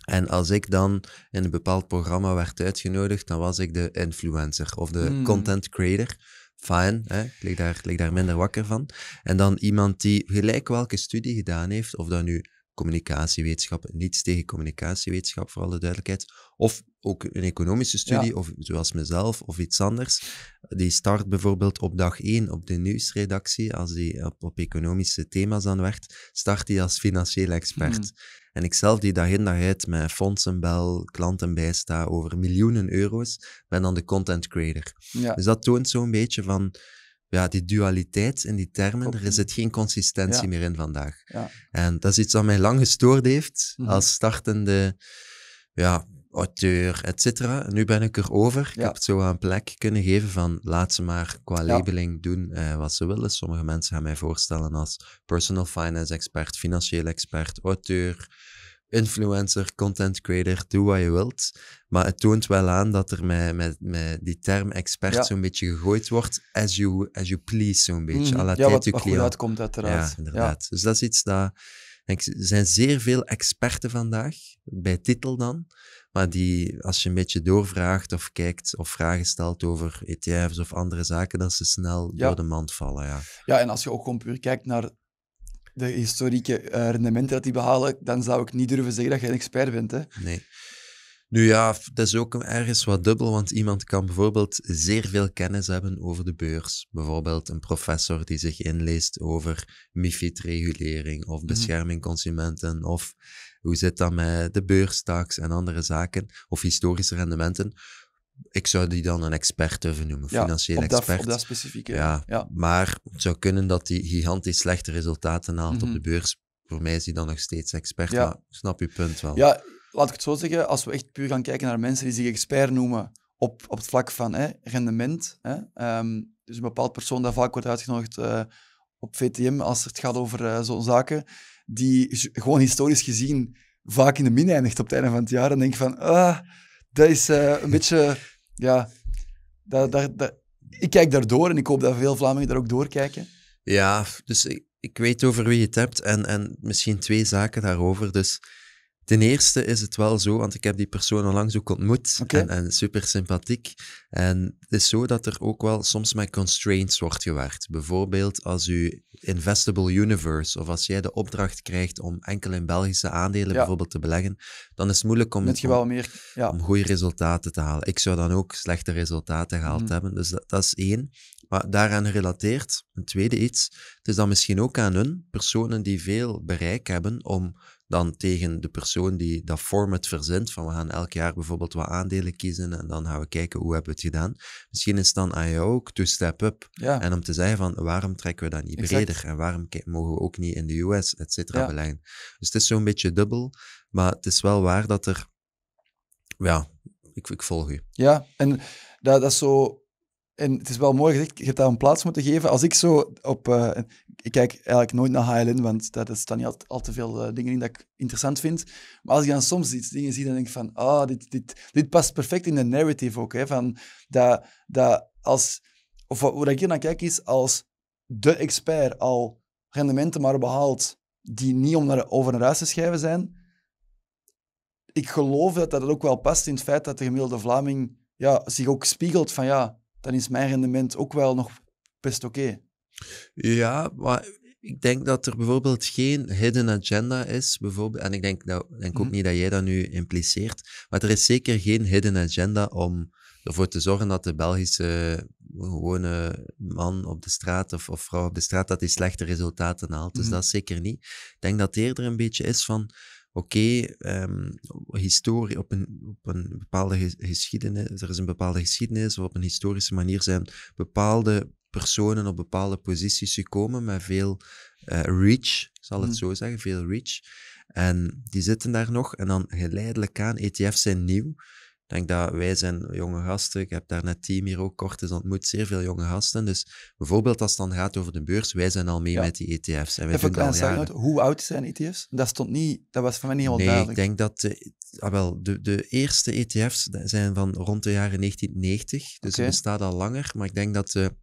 En als ik dan in een bepaald programma werd uitgenodigd, dan was ik de influencer of de Hmm. content creator. Fijn, hè? Ik, lig daar, ik lig daar minder wakker van. En dan iemand die gelijk welke studie gedaan heeft, of dat nu communicatiewetenschap, niets tegen communicatiewetenschap voor alle duidelijkheid, of ook een economische studie, Ja. of zoals mezelf, of iets anders. Die start bijvoorbeeld op dag één op de nieuwsredactie, als die op, op economische thema's dan werkt, start hij als financieel expert. Hmm. En ik zelf die dag in dag uit met fondsen bel, klanten bijsta over miljoenen euro's, ben dan de content creator. Ja. Dus dat toont zo'n beetje van ja, die dualiteit in die termen. Er zit geen consistentie Ja. meer in vandaag. Ja. En dat is iets wat mij lang gestoord heeft Mhm. als startende ja, auteur, et cetera. Nu ben ik erover. Ik Ja. heb het zo een plek kunnen geven van laat ze maar qua Ja. labeling doen eh, wat ze willen. Sommige mensen gaan mij voorstellen als personal finance expert, financieel expert, auteur, influencer, content creator, doe wat je wilt. Maar het toont wel aan dat er met, met, met die term expert Ja. zo'n beetje gegooid wordt, as you, as you please, zo'n beetje. À la ja, wat, wat goed uitkomt uiteraard. Ja, inderdaad. Dus dat is iets dat... denk er zijn zeer veel experten vandaag, bij titel dan, maar die, als je een beetje doorvraagt of kijkt of vragen stelt over ETF's of andere zaken, dat ze snel Ja. door de mand vallen, ja. Ja, en als je ook gewoon puur kijkt naar de historieke eh, rendementen dat die behalen, dan zou ik niet durven zeggen dat je een expert bent. Hè? Nee. Nu ja, dat is ook ergens wat dubbel, want iemand kan bijvoorbeeld zeer veel kennis hebben over de beurs. Bijvoorbeeld een professor die zich inleest over MIFID-regulering of bescherming consumenten of hoe zit dat met de beurstaks en andere zaken of historische rendementen. Ik zou die dan een expert durven noemen, Ja, financieel op dat, expert. op dat specifieke. Ja, ja. maar het zou kunnen dat hij gigantisch slechte resultaten haalt Mhm. op de beurs. voor mij is hij dan nog steeds expert, Ja. maar snap je punt wel. Ja, laat ik het zo zeggen. Als we echt puur gaan kijken naar mensen die zich expert noemen op, op het vlak van hè, rendement. Hè, ehm, dus een bepaald persoon dat vaak wordt uitgenodigd eh, op VTM als het gaat over eh, zo'n zaken, die gewoon historisch gezien vaak in de min eindigt op het einde van het jaar. Dan denk van, ah, dat is eh, een beetje, <laughs> ja, ik kijk daardoor en ik hoop dat veel Vlamingen daar ook doorkijken. Ja, dus ik, ik weet over wie je het hebt en, en misschien twee zaken daarover. Dus ten eerste is het wel zo, want ik heb die persoon onlangs ook ontmoet en, en super sympathiek. En het is zo dat er ook wel soms met constraints wordt gewerkt. Bijvoorbeeld als u Investable Universe of als jij de opdracht krijgt om enkel in Belgische aandelen Ja. bijvoorbeeld te beleggen, dan is het moeilijk om, je wel meer, ja. om goede resultaten te halen. Ik zou dan ook slechte resultaten gehaald Mhm. hebben. Dus dat, dat is één. Maar daaraan gerelateerd, een tweede iets, het is dan misschien ook aan hun, personen die veel bereik hebben, om dan tegen de persoon die dat format verzint, van we gaan elk jaar bijvoorbeeld wat aandelen kiezen en dan gaan we kijken hoe hebben we het gedaan. Misschien is het dan aan jou ook to step up ja. en om te zeggen van waarom trekken we dat niet Exact. breder en waarom mogen we ook niet in de US, et cetera, Ja. beleggen. Dus het is zo'n beetje dubbel, maar het is wel waar dat er, ja, ik, ik volg u. Ja, en dat, dat is zo. En het is wel mooi gezegd, je hebt daar een plaats moeten geven. Als ik zo op. eh, ik kijk eigenlijk nooit naar HLN, want daar staan niet al, al te veel eh, dingen in dat ik interessant vind. Maar als ik dan soms iets dingen zie, dan denk ik van. Ah, dit, dit, dit past perfect in de narrative ook. Hè, van dat, dat als. Of wat, ik hier naar kijk is als de expert al rendementen maar behaalt die niet om naar, over naar huis te schrijven zijn. Ik geloof dat dat ook wel past in het feit dat de gemiddelde Vlaming ja, zich ook spiegelt van ja, dan is mijn rendement ook wel nog best oké. Ja, maar ik denk dat er bijvoorbeeld geen hidden agenda is, bijvoorbeeld, en ik denk, ook Mhm. niet dat jij dat nu impliceert, maar er is zeker geen hidden agenda om ervoor te zorgen dat de Belgische gewone man op de straat of, of vrouw op de straat, dat die slechte resultaten haalt. Dus Mhm. dat is zeker niet. Ik denk dat het eerder een beetje is van, oké, ehm, historie, op een, op een bepaalde ge- geschiedenis, er is een bepaalde geschiedenis, of op een historische manier zijn bepaalde personen op bepaalde posities gekomen met veel eh, reach, zal het Mhm. zo zeggen, veel reach. En die zitten daar nog en dan geleidelijk aan, ETF's zijn nieuw. Ik denk dat wij zijn jonge gasten, ik heb daar net team hier ook kort eens ontmoet, zeer veel jonge gasten. Dus bijvoorbeeld als het dan gaat over de beurs, wij zijn al mee Ja. met die ETF's. En wij Even al jaren. hoe oud zijn ETF's? Dat stond niet, dat was voor mij niet helemaal Nee, ik denk dat de, ah, wel, de, de eerste ETF's zijn van rond de jaren 1990, dus Oké. het bestaat al langer, maar ik denk dat de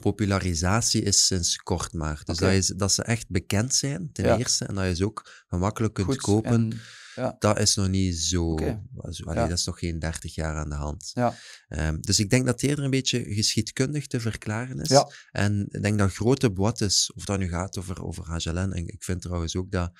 popularisatie is sinds kort maar. Dus dat, is, dat ze echt bekend zijn, ten Ja. eerste, en dat je ze ook gemakkelijk kunt Goed, kopen, en- ja. dat is nog niet zo... Allee, Ja. Dat is nog geen 30 jaar aan de hand. Ja. Ehm, dus ik denk dat het eerder een beetje geschiedkundig te verklaren is. En ik denk dat grote boates, of dat nu gaat over, over HLN, en ik vind trouwens ook dat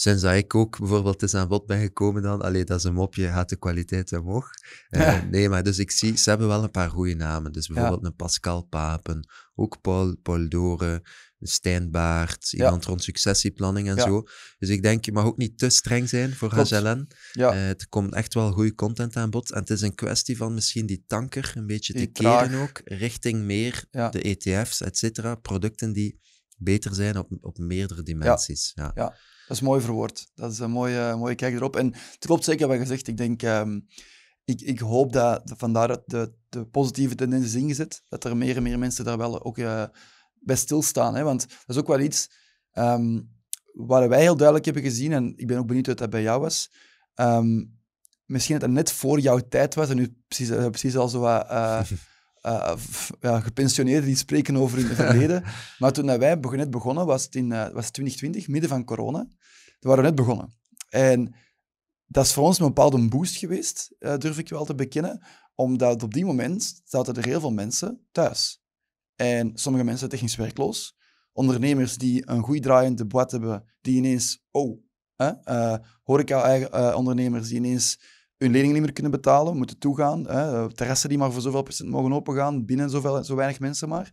sinds dat ik ook bijvoorbeeld eens aan bod ben gekomen dan, allee, dat is een mopje, gaat de kwaliteit omhoog. <laughs> Eh, Ja. Nee, maar dus ik zie, ze hebben wel een paar goede namen. Dus bijvoorbeeld een Pascal Papen, ook Paul, Paul Doren, Stijn Ja. iemand rond successieplanning en Ja. zo. Dus ik denk, je mag ook niet te streng zijn voor. HLN. Ja, Eh, het komt echt wel goede content aan bod. En het is een kwestie van misschien die tanker een beetje te keren ook, richting meer de ETF's, et cetera. Producten die beter zijn op, op meerdere dimensies. Ja. Dat is mooi verwoord. Dat is een mooie, mooie kijk erop. En het klopt zeker wat je zegt. Ik denk, ehm, ik, ik hoop dat dat vandaar de, de positieve tendens is ingezet. Dat er meer en meer mensen daar wel ook eh, bij stilstaan. Hè? Want dat is ook wel iets ehm waar wij heel duidelijk hebben gezien. En ik ben ook benieuwd wat dat bij jou was. Ehm, misschien dat het net voor jouw tijd was. En nu precies, eh, precies al zo wat... eh, <laughs> eh, f- ja, gepensioneerden die spreken over in het <laughs> verleden. Maar toen dat wij net begonnen, was het in eh, was 2020, midden van corona. Toen waren we net begonnen. En dat is voor ons een bepaalde boost geweest, eh, durf ik wel te bekennen. Omdat op die moment zaten er heel veel mensen thuis. En sommige mensen technisch werkloos. Ondernemers die een goed draaiende boîte hebben, die ineens, oh, hè, eh, horeca-ondernemers die ineens hun lening niet meer kunnen betalen, moeten toegaan. Hè, eh, terrassen die maar voor zoveel procent mogen opengaan, binnen zoveel, zo weinig mensen maar.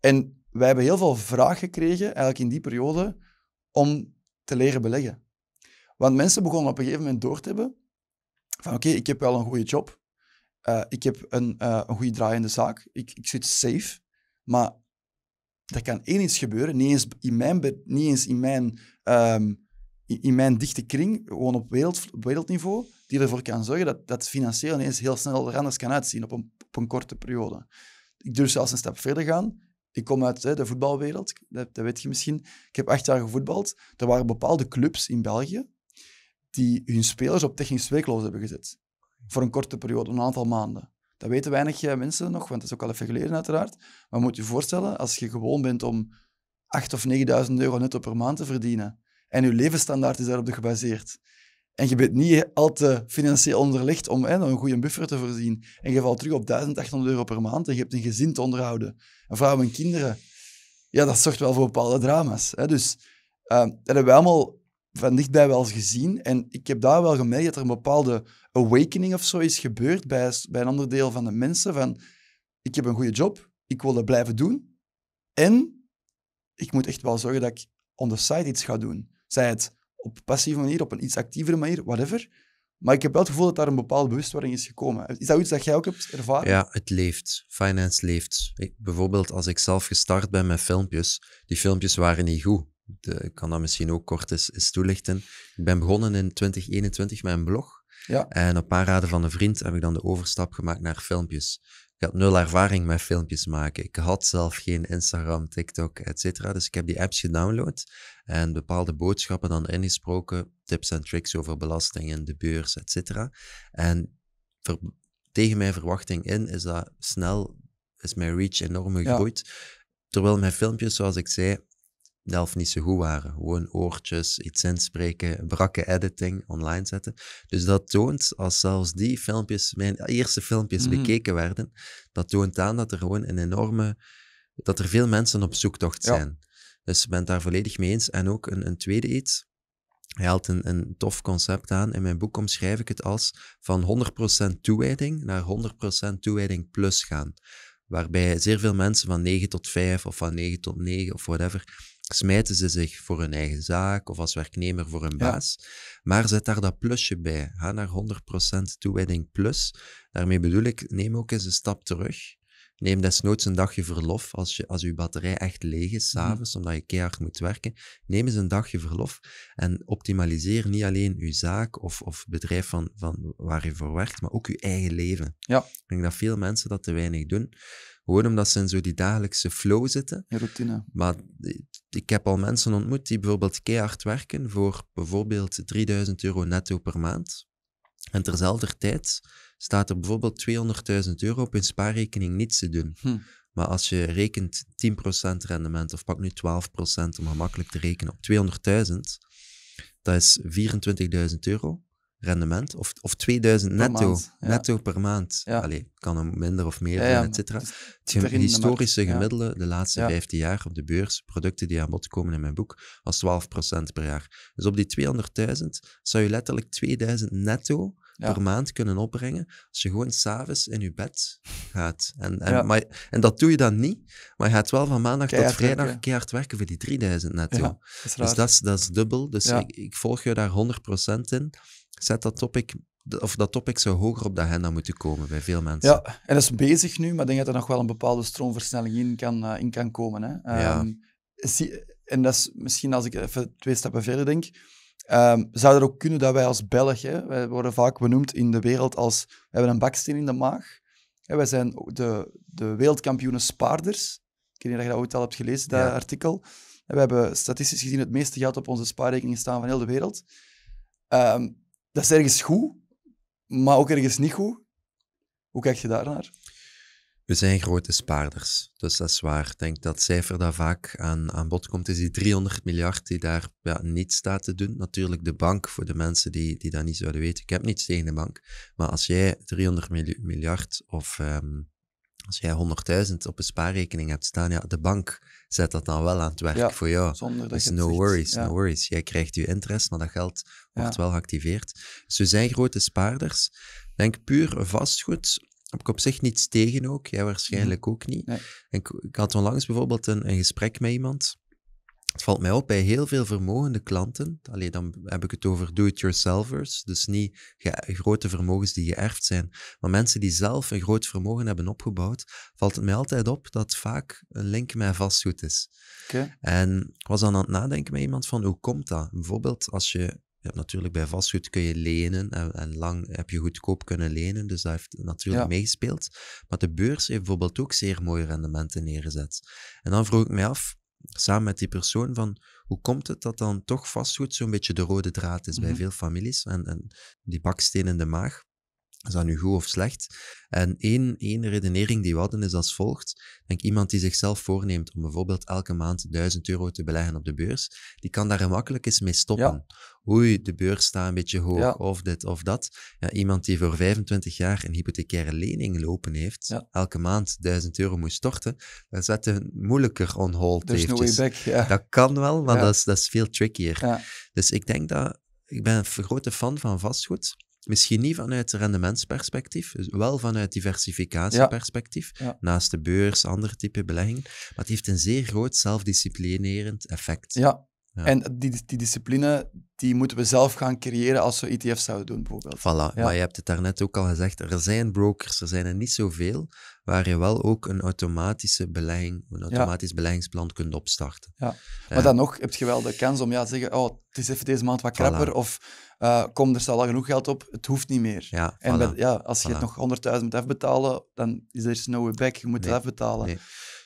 En wij hebben heel veel vraag gekregen, eigenlijk in die periode, om te leren beleggen. Want mensen begonnen op een gegeven moment door te hebben van oké, ik heb wel een goede job, eh, ik heb een, eh, een goede draaiende zaak, ik, ik zit safe, maar er kan één iets gebeuren, niet eens in mijn, niet eens in mijn, ehm, in, mijn dichte kring, gewoon op, wereld, wereldniveau, die ervoor kan zorgen dat, dat financieel ineens heel snel er anders kan uitzien op een, op een korte periode. Ik durf zelfs een stap verder gaan. Ik kom uit hè, de voetbalwereld, dat, dat weet je misschien. Ik heb acht jaar gevoetbald. Er waren bepaalde clubs in België die hun spelers op technisch werkloos hebben gezet. Voor een korte periode, een aantal maanden. Dat weten weinig eh, mensen nog, want dat is ook al even geleden uiteraard. Maar moet je voorstellen, als je gewoon bent om 8.000 of 9.000 euro netto per maand te verdienen en je levensstandaard is daarop gebaseerd, en je bent niet al te financieel onderlegd om hè, een goede buffer te voorzien, en je valt terug op 1800 euro per maand en je hebt een gezin te onderhouden, een vrouw en kinderen, ja, dat zorgt wel voor bepaalde drama's. Hè. Dus eh, dat hebben wij allemaal van dichtbij wel eens gezien. En ik heb daar wel gemerkt dat er een bepaalde awakening of zo is gebeurd bij, bij een ander deel van de mensen. Van, ik heb een goede job, ik wil dat blijven doen. En ik moet echt wel zorgen dat ik on the side iets ga doen. Zij het op passieve manier, op een iets actievere manier, whatever. Maar ik heb wel het gevoel dat daar een bepaalde bewustwording is gekomen. Is dat iets dat jij ook hebt ervaren? Ja, het leeft. Finance leeft. Ik, bijvoorbeeld als ik zelf gestart ben met filmpjes, die filmpjes waren niet goed. De, ik kan dat misschien ook kort eens, eens toelichten. Ik ben begonnen in 2021 met een blog. Ja. En op aanraden van een vriend heb ik dan de overstap gemaakt naar filmpjes. Ik had nul ervaring met filmpjes maken. Ik had zelf geen Instagram, TikTok, et cetera. Dus ik heb die apps gedownload en bepaalde boodschappen dan ingesproken. Tips en tricks over belastingen, de beurs, et cetera. En ver- tegen mijn verwachting in is dat snel, is mijn reach enorm gegroeid. Terwijl mijn filmpjes, zoals ik zei, zelf niet zo goed waren. Gewoon oortjes, iets inspreken, brakke editing, online zetten. Dus dat toont, als zelfs die filmpjes, mijn eerste filmpjes Mhm. bekeken werden, dat toont aan dat er gewoon een enorme, dat er veel mensen op zoektocht Ja. zijn. Dus ik ben het daar volledig mee eens. En ook een, een tweede iets, hij haalt een, een tof concept aan. In mijn boek omschrijf ik het als van 100% toewijding naar 100% toewijding plus gaan. Waarbij zeer veel mensen van 9 tot 5 of van 9 tot 9 of whatever, smijten ze zich voor hun eigen zaak of als werknemer voor hun Ja. baas. Maar zet daar dat plusje bij. Ga naar 100% toewijding plus. Daarmee bedoel ik, neem ook eens een stap terug. Neem desnoods een dagje verlof als je, als je batterij echt leeg is, Mhm. s'avonds, omdat je keihard moet werken. Neem eens een dagje verlof en optimaliseer niet alleen je zaak of, of bedrijf van, van waar je voor werkt, maar ook je eigen leven. Ja. Ik denk dat veel mensen dat te weinig doen. Gewoon omdat ze in zo die dagelijkse flow zitten. Je routine. Maar ik heb al mensen ontmoet die bijvoorbeeld keihard werken voor bijvoorbeeld 3000 euro netto per maand. En terzelfde tijd staat er bijvoorbeeld 200.000 euro op hun spaarrekening niets te doen. Hm. Maar als je rekent 10% rendement, of pak nu 12% om gemakkelijk te rekenen op 200.000, dat is 24.000 euro rendement, of, of 2000 Per netto, maand, ja. netto per maand. Ja. Allee, kan er minder of meer zijn, et cetera. maar het ge- historische markt, ja. gemiddelde de laatste Ja. 15 jaar op de beurs, producten die aan bod komen in mijn boek, als 12% per jaar. Dus op die 200.000 zou je letterlijk 2000 netto Ja. per maand kunnen opbrengen als je gewoon s'avonds in je bed gaat. En, en, Ja. maar, en dat doe je dan niet, maar je gaat wel van maandag Keihard tot vrijdag werken. keihard werken voor die 3000 netto. Ja, dat dus dat is, dat is dubbel. Dus ik, ik volg je daar 100% in. Zet dat topic, of dat topic zou hoger op de agenda moeten komen bij veel mensen. Ja, en dat is bezig nu, maar ik denk dat er nog wel een bepaalde stroomversnelling in kan, eh, in kan komen. Hè. Ja. Ehm, en dat is misschien als ik even twee stappen verder denk. ehm, zou het ook kunnen dat wij als Belg, hè, wij worden vaak benoemd in de wereld als we hebben een baksteen in de maag. Hè, wij zijn ook de, de wereldkampioenen spaarders. Ik weet niet of je dat ooit al hebt gelezen, dat Ja. artikel. En we hebben statistisch gezien het meeste geld op onze spaarrekening staan van heel de wereld. Ehm, dat is ergens goed, maar ook ergens niet goed. Hoe kijk je daar naar? We zijn grote spaarders, dus dat is waar. Ik denk dat cijfer dat vaak aan, aan bod komt, is die 300 miljard die daar niet staat te doen. Natuurlijk de bank, voor de mensen die, die dat niet zouden weten. Ik heb niets tegen de bank, maar als jij 300 mil- miljard of ehm, als jij 100.000 op een spaarrekening hebt staan, ja, de bank zet dat dan wel aan het werk Ja, voor jou. Zonder dat Dus no worries, Ja. no worries. Jij krijgt je interest, maar dat geld wordt wel geactiveerd. Dus we zijn grote spaarders. Denk puur vastgoed, heb ik op zich niets tegen ook. Jij waarschijnlijk ook niet. Mhm. Nee. En ik, ik had onlangs bijvoorbeeld een, een gesprek met iemand. Het valt mij op bij heel veel vermogende klanten. Alleen dan heb ik het over do-it-yourselfers. Dus niet grote vermogens die geërfd zijn. Maar mensen die zelf een groot vermogen hebben opgebouwd. Valt het mij altijd op dat vaak een link met vastgoed is. Oké. En ik was dan aan het nadenken met iemand van hoe komt dat? Bijvoorbeeld als je, je hebt natuurlijk bij vastgoed kun je lenen en, en lang heb je goedkoop kunnen lenen, dus dat heeft natuurlijk Ja. meegespeeld. Maar de beurs heeft bijvoorbeeld ook zeer mooie rendementen neergezet. En dan vroeg ik mij af, samen met die persoon, van hoe komt het dat dan toch vastgoed zo'n beetje de rode draad is bij Mhm. veel families en, en die baksteen in de maag? Is dat nu goed of slecht? En één, één redenering die we hadden is als volgt. Denk iemand die zichzelf voorneemt om bijvoorbeeld elke maand 1000 euro te beleggen op de beurs, die kan daar gemakkelijk eens mee stoppen. Oei, de beurs staat een beetje hoog, Ja. of dit of dat. Ja, iemand die voor 25 jaar een hypothecaire lening lopen heeft, elke maand 1000 euro moet storten, dat zet een moeilijker on hold There's no way eventjes. back. Ja. Dat kan wel, maar dat, is, dat is veel trickier. Ja. Dus ik denk dat... Ik ben een grote fan van vastgoed. Misschien niet vanuit rendementsperspectief, dus wel vanuit diversificatieperspectief. Ja. Naast de beurs, andere type beleggingen. Maar het heeft een zeer groot zelfdisciplinerend effect. Ja. Ja. En die, die discipline, die moeten we zelf gaan creëren als we ETF's zouden doen, bijvoorbeeld. Voilà, maar je hebt het daarnet ook al gezegd, er zijn brokers, er zijn er niet zoveel, waar je wel ook een automatische belegging, een automatisch beleggingsplan kunt opstarten. Ja. Ja. Maar dan nog heb je wel de kans om ja, te zeggen, oh, het is even deze maand wat krapper, of eh, kom, er staat al genoeg geld op, het hoeft niet meer. Ja, En voilà. bij- ja, als je Voilà. het nog 100.000 moet afbetalen, dan is er no way back. Je moet Nee. het afbetalen. Nee.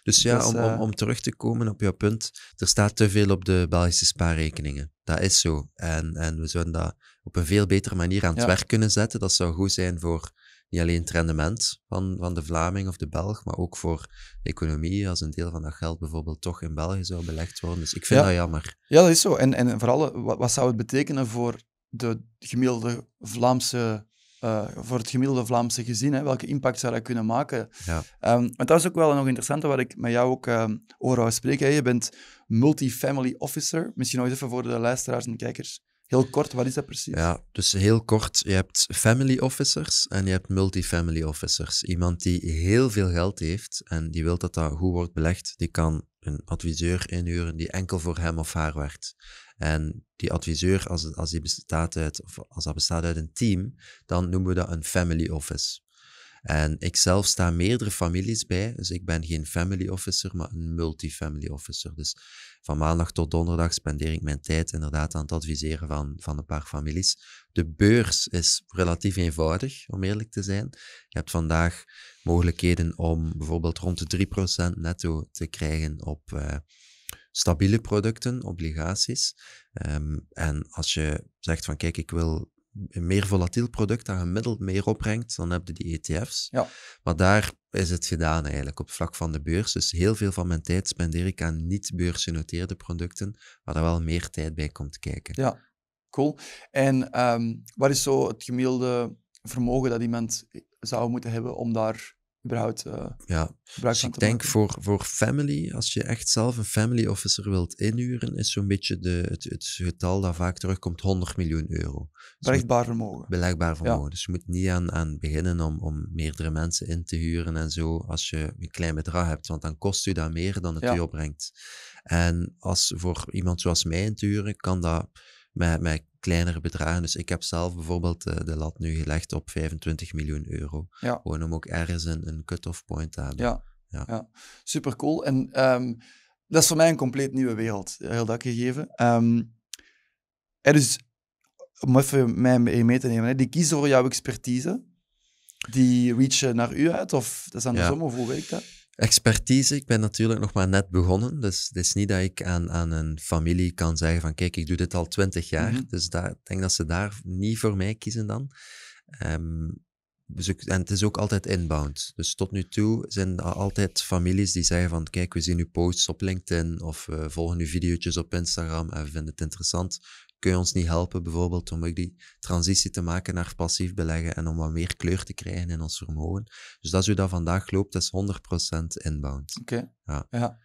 Dus ja, Dus, om, eh, om, om terug te komen op jouw punt, er staat te veel op de Belgische spaarrekeningen. Dat is zo. En, en we zouden dat op een veel betere manier aan het Ja. werk kunnen zetten. Dat zou goed zijn voor niet alleen het rendement van, van de Vlaming of de Belg, maar ook voor de economie, als een deel van dat geld bijvoorbeeld toch in België zou belegd worden. Dus ik vind Ja. dat jammer. Ja, dat is zo. En, en vooral, eh, wat, wat zou het betekenen voor de gemiddelde Vlaamse, eh, voor het gemiddelde Vlaamse gezin? Hè? Welke impact zou dat kunnen maken? Ja. Ehm, want dat is ook wel nog interessant, waar ik met jou ook ehm, over wou spreken. hè. Je bent multifamily officer. Misschien nog eens even voor de luisteraars en kijkers. Heel kort, wat is dat precies? Ja, dus heel kort, je hebt family officers en je hebt multifamily officers. Iemand die heel veel geld heeft en die wil dat dat goed wordt belegd, die kan een adviseur inhuren die enkel voor hem of haar werkt. En die adviseur, als, als, die bestaat uit, of als dat bestaat uit een team, dan noemen we dat een family office. En ik zelf sta meerdere families bij, dus ik ben geen family officer, maar een multifamily officer. Dus van maandag tot donderdag spendeer ik mijn tijd inderdaad aan het adviseren van, van een paar families. De beurs is relatief eenvoudig, om eerlijk te zijn. Je hebt vandaag mogelijkheden om bijvoorbeeld rond de 3% netto te krijgen op eh, stabiele producten, obligaties. Ehm, en als je zegt van kijk, ik wil een meer volatiel product dat gemiddeld meer opbrengt, dan heb je die ETF's. Ja. Maar daar is het gedaan eigenlijk, op het vlak van de beurs. Dus heel veel van mijn tijd spendeer ik aan niet beursgenoteerde producten, waar er wel meer tijd bij komt kijken. Ja, cool. En ehm, wat is zo het gemiddelde vermogen dat iemand zou moeten hebben om daar überhaupt eh Ja, dus ik denk maken? voor, voor family, als je echt zelf een family officer wilt inhuren, is zo'n beetje de, het, het getal dat vaak terugkomt 100 miljoen euro. Dus Berechtbaar vermogen. belegbaar vermogen. Dus je moet niet aan, aan beginnen om, om meerdere mensen in te huren en zo als je een klein bedrag hebt, want dan kost u dat meer dan het Ja. u opbrengt. En als voor iemand zoals mij in te huren, kan dat met, met kleinere bedragen. Dus ik heb zelf bijvoorbeeld eh, de lat nu gelegd op 25 miljoen euro. Ja. Gewoon om ook ergens een, een cut-off point te hebben. Ja, Ja. ja. super cool. En ehm, dat is voor mij een compleet nieuwe wereld, heel dat gegeven. Ehm er is, om even mij mee te nemen, hè, die kiezen voor jouw expertise. Die reachen naar u uit, of dat is andersom, of hoe werkt dat? Expertise, ik ben natuurlijk nog maar net begonnen. Dus het is niet dat ik aan, aan een familie kan zeggen van kijk, ik doe dit al twintig jaar. Mhm. Dus daar, ik denk dat ze daar niet voor mij kiezen dan. Ehm, dus ik- en het is ook altijd inbound. Dus tot nu toe zijn er altijd families die zeggen van kijk, we zien uw posts op LinkedIn of we volgen uw video's op Instagram en we vinden het interessant. Kun je ons niet helpen bijvoorbeeld om ook die transitie te maken naar passief beleggen en om wat meer kleur te krijgen in ons vermogen? Dus dat is hoe dat vandaag loopt, dat is 100% inbound. Oké. Ja.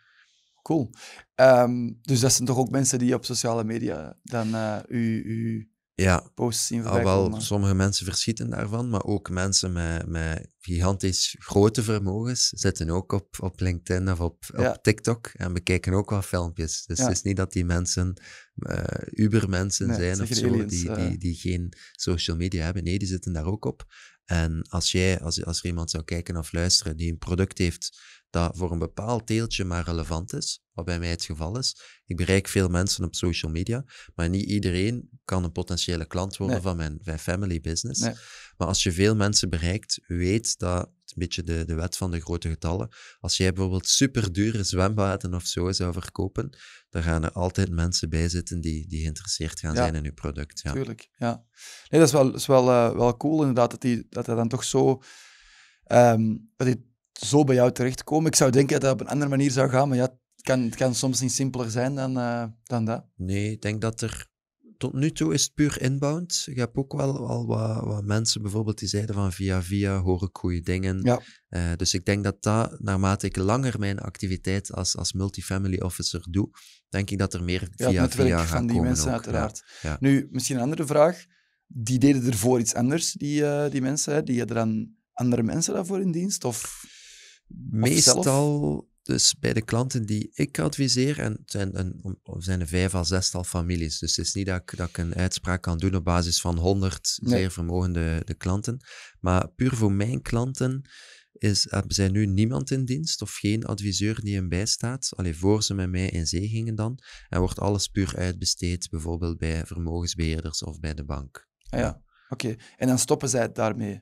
Cool. Ehm, dus dat zijn toch ook mensen die op sociale media dan eh, u, u Ja, posts zien al wel, sommige mensen verschieten daarvan, maar ook mensen met, met gigantisch grote vermogens zitten ook op, op LinkedIn of op, Ja. op TikTok en bekijken ook wel filmpjes. Dus Ja. het is niet dat die mensen eh ubermensen Nee, zijn of zo, aliens, die, eh. die, die geen social media hebben. Nee, die zitten daar ook op. En als jij, als, als er iemand zou kijken of luisteren die een product heeft dat voor een bepaald deeltje maar relevant is, wat bij mij het geval is. Ik bereik veel mensen op social media, maar niet iedereen kan een potentiële klant worden Nee. van mijn, mijn family business. Nee. Maar als je veel mensen bereikt, weet dat, het is een beetje de, de wet van de grote getallen, als jij bijvoorbeeld super dure zwembaden of zo zou verkopen, dan gaan er altijd mensen bij zitten die, die geïnteresseerd gaan Ja. zijn in je product. Ja. Tuurlijk, ja. Nee, dat is wel, is wel, eh, wel cool inderdaad, dat, die, dat hij dan toch zo... ehm, dat hij zo bij jou terechtkomen. Ik zou denken dat dat op een andere manier zou gaan, maar ja, het kan, het kan soms niet simpeler zijn dan, eh, dan dat. Nee, ik denk dat er. Tot nu toe is het puur inbound. Je hebt ook wel al wat, wat mensen bijvoorbeeld die zeiden van via via hoor ik goede dingen. Ja. Eh, dus ik denk dat dat, naarmate ik langer mijn activiteit als, als multifamily officer doe, denk ik dat er meer Ja, het via via gaat van die komen mensen ook. uiteraard. ja. Nu, misschien een andere vraag. Die deden ervoor iets anders, die, eh, die mensen. Hè? Die hadden dan andere mensen daarvoor in dienst? Of... Meestal, dus bij de klanten die ik adviseer, en het zijn, een, zijn er vijf à zestal families. Dus het is niet dat ik, dat ik een uitspraak kan doen op basis van honderd Nee. zeer vermogende de klanten. Maar puur voor mijn klanten is, hebben zij nu niemand in dienst of geen adviseur die hen bijstaat. Alleen voor ze met mij in zee gingen dan. En wordt alles puur uitbesteed, bijvoorbeeld bij vermogensbeheerders of bij de bank. Ah, ja, oké. En dan stoppen zij het daarmee.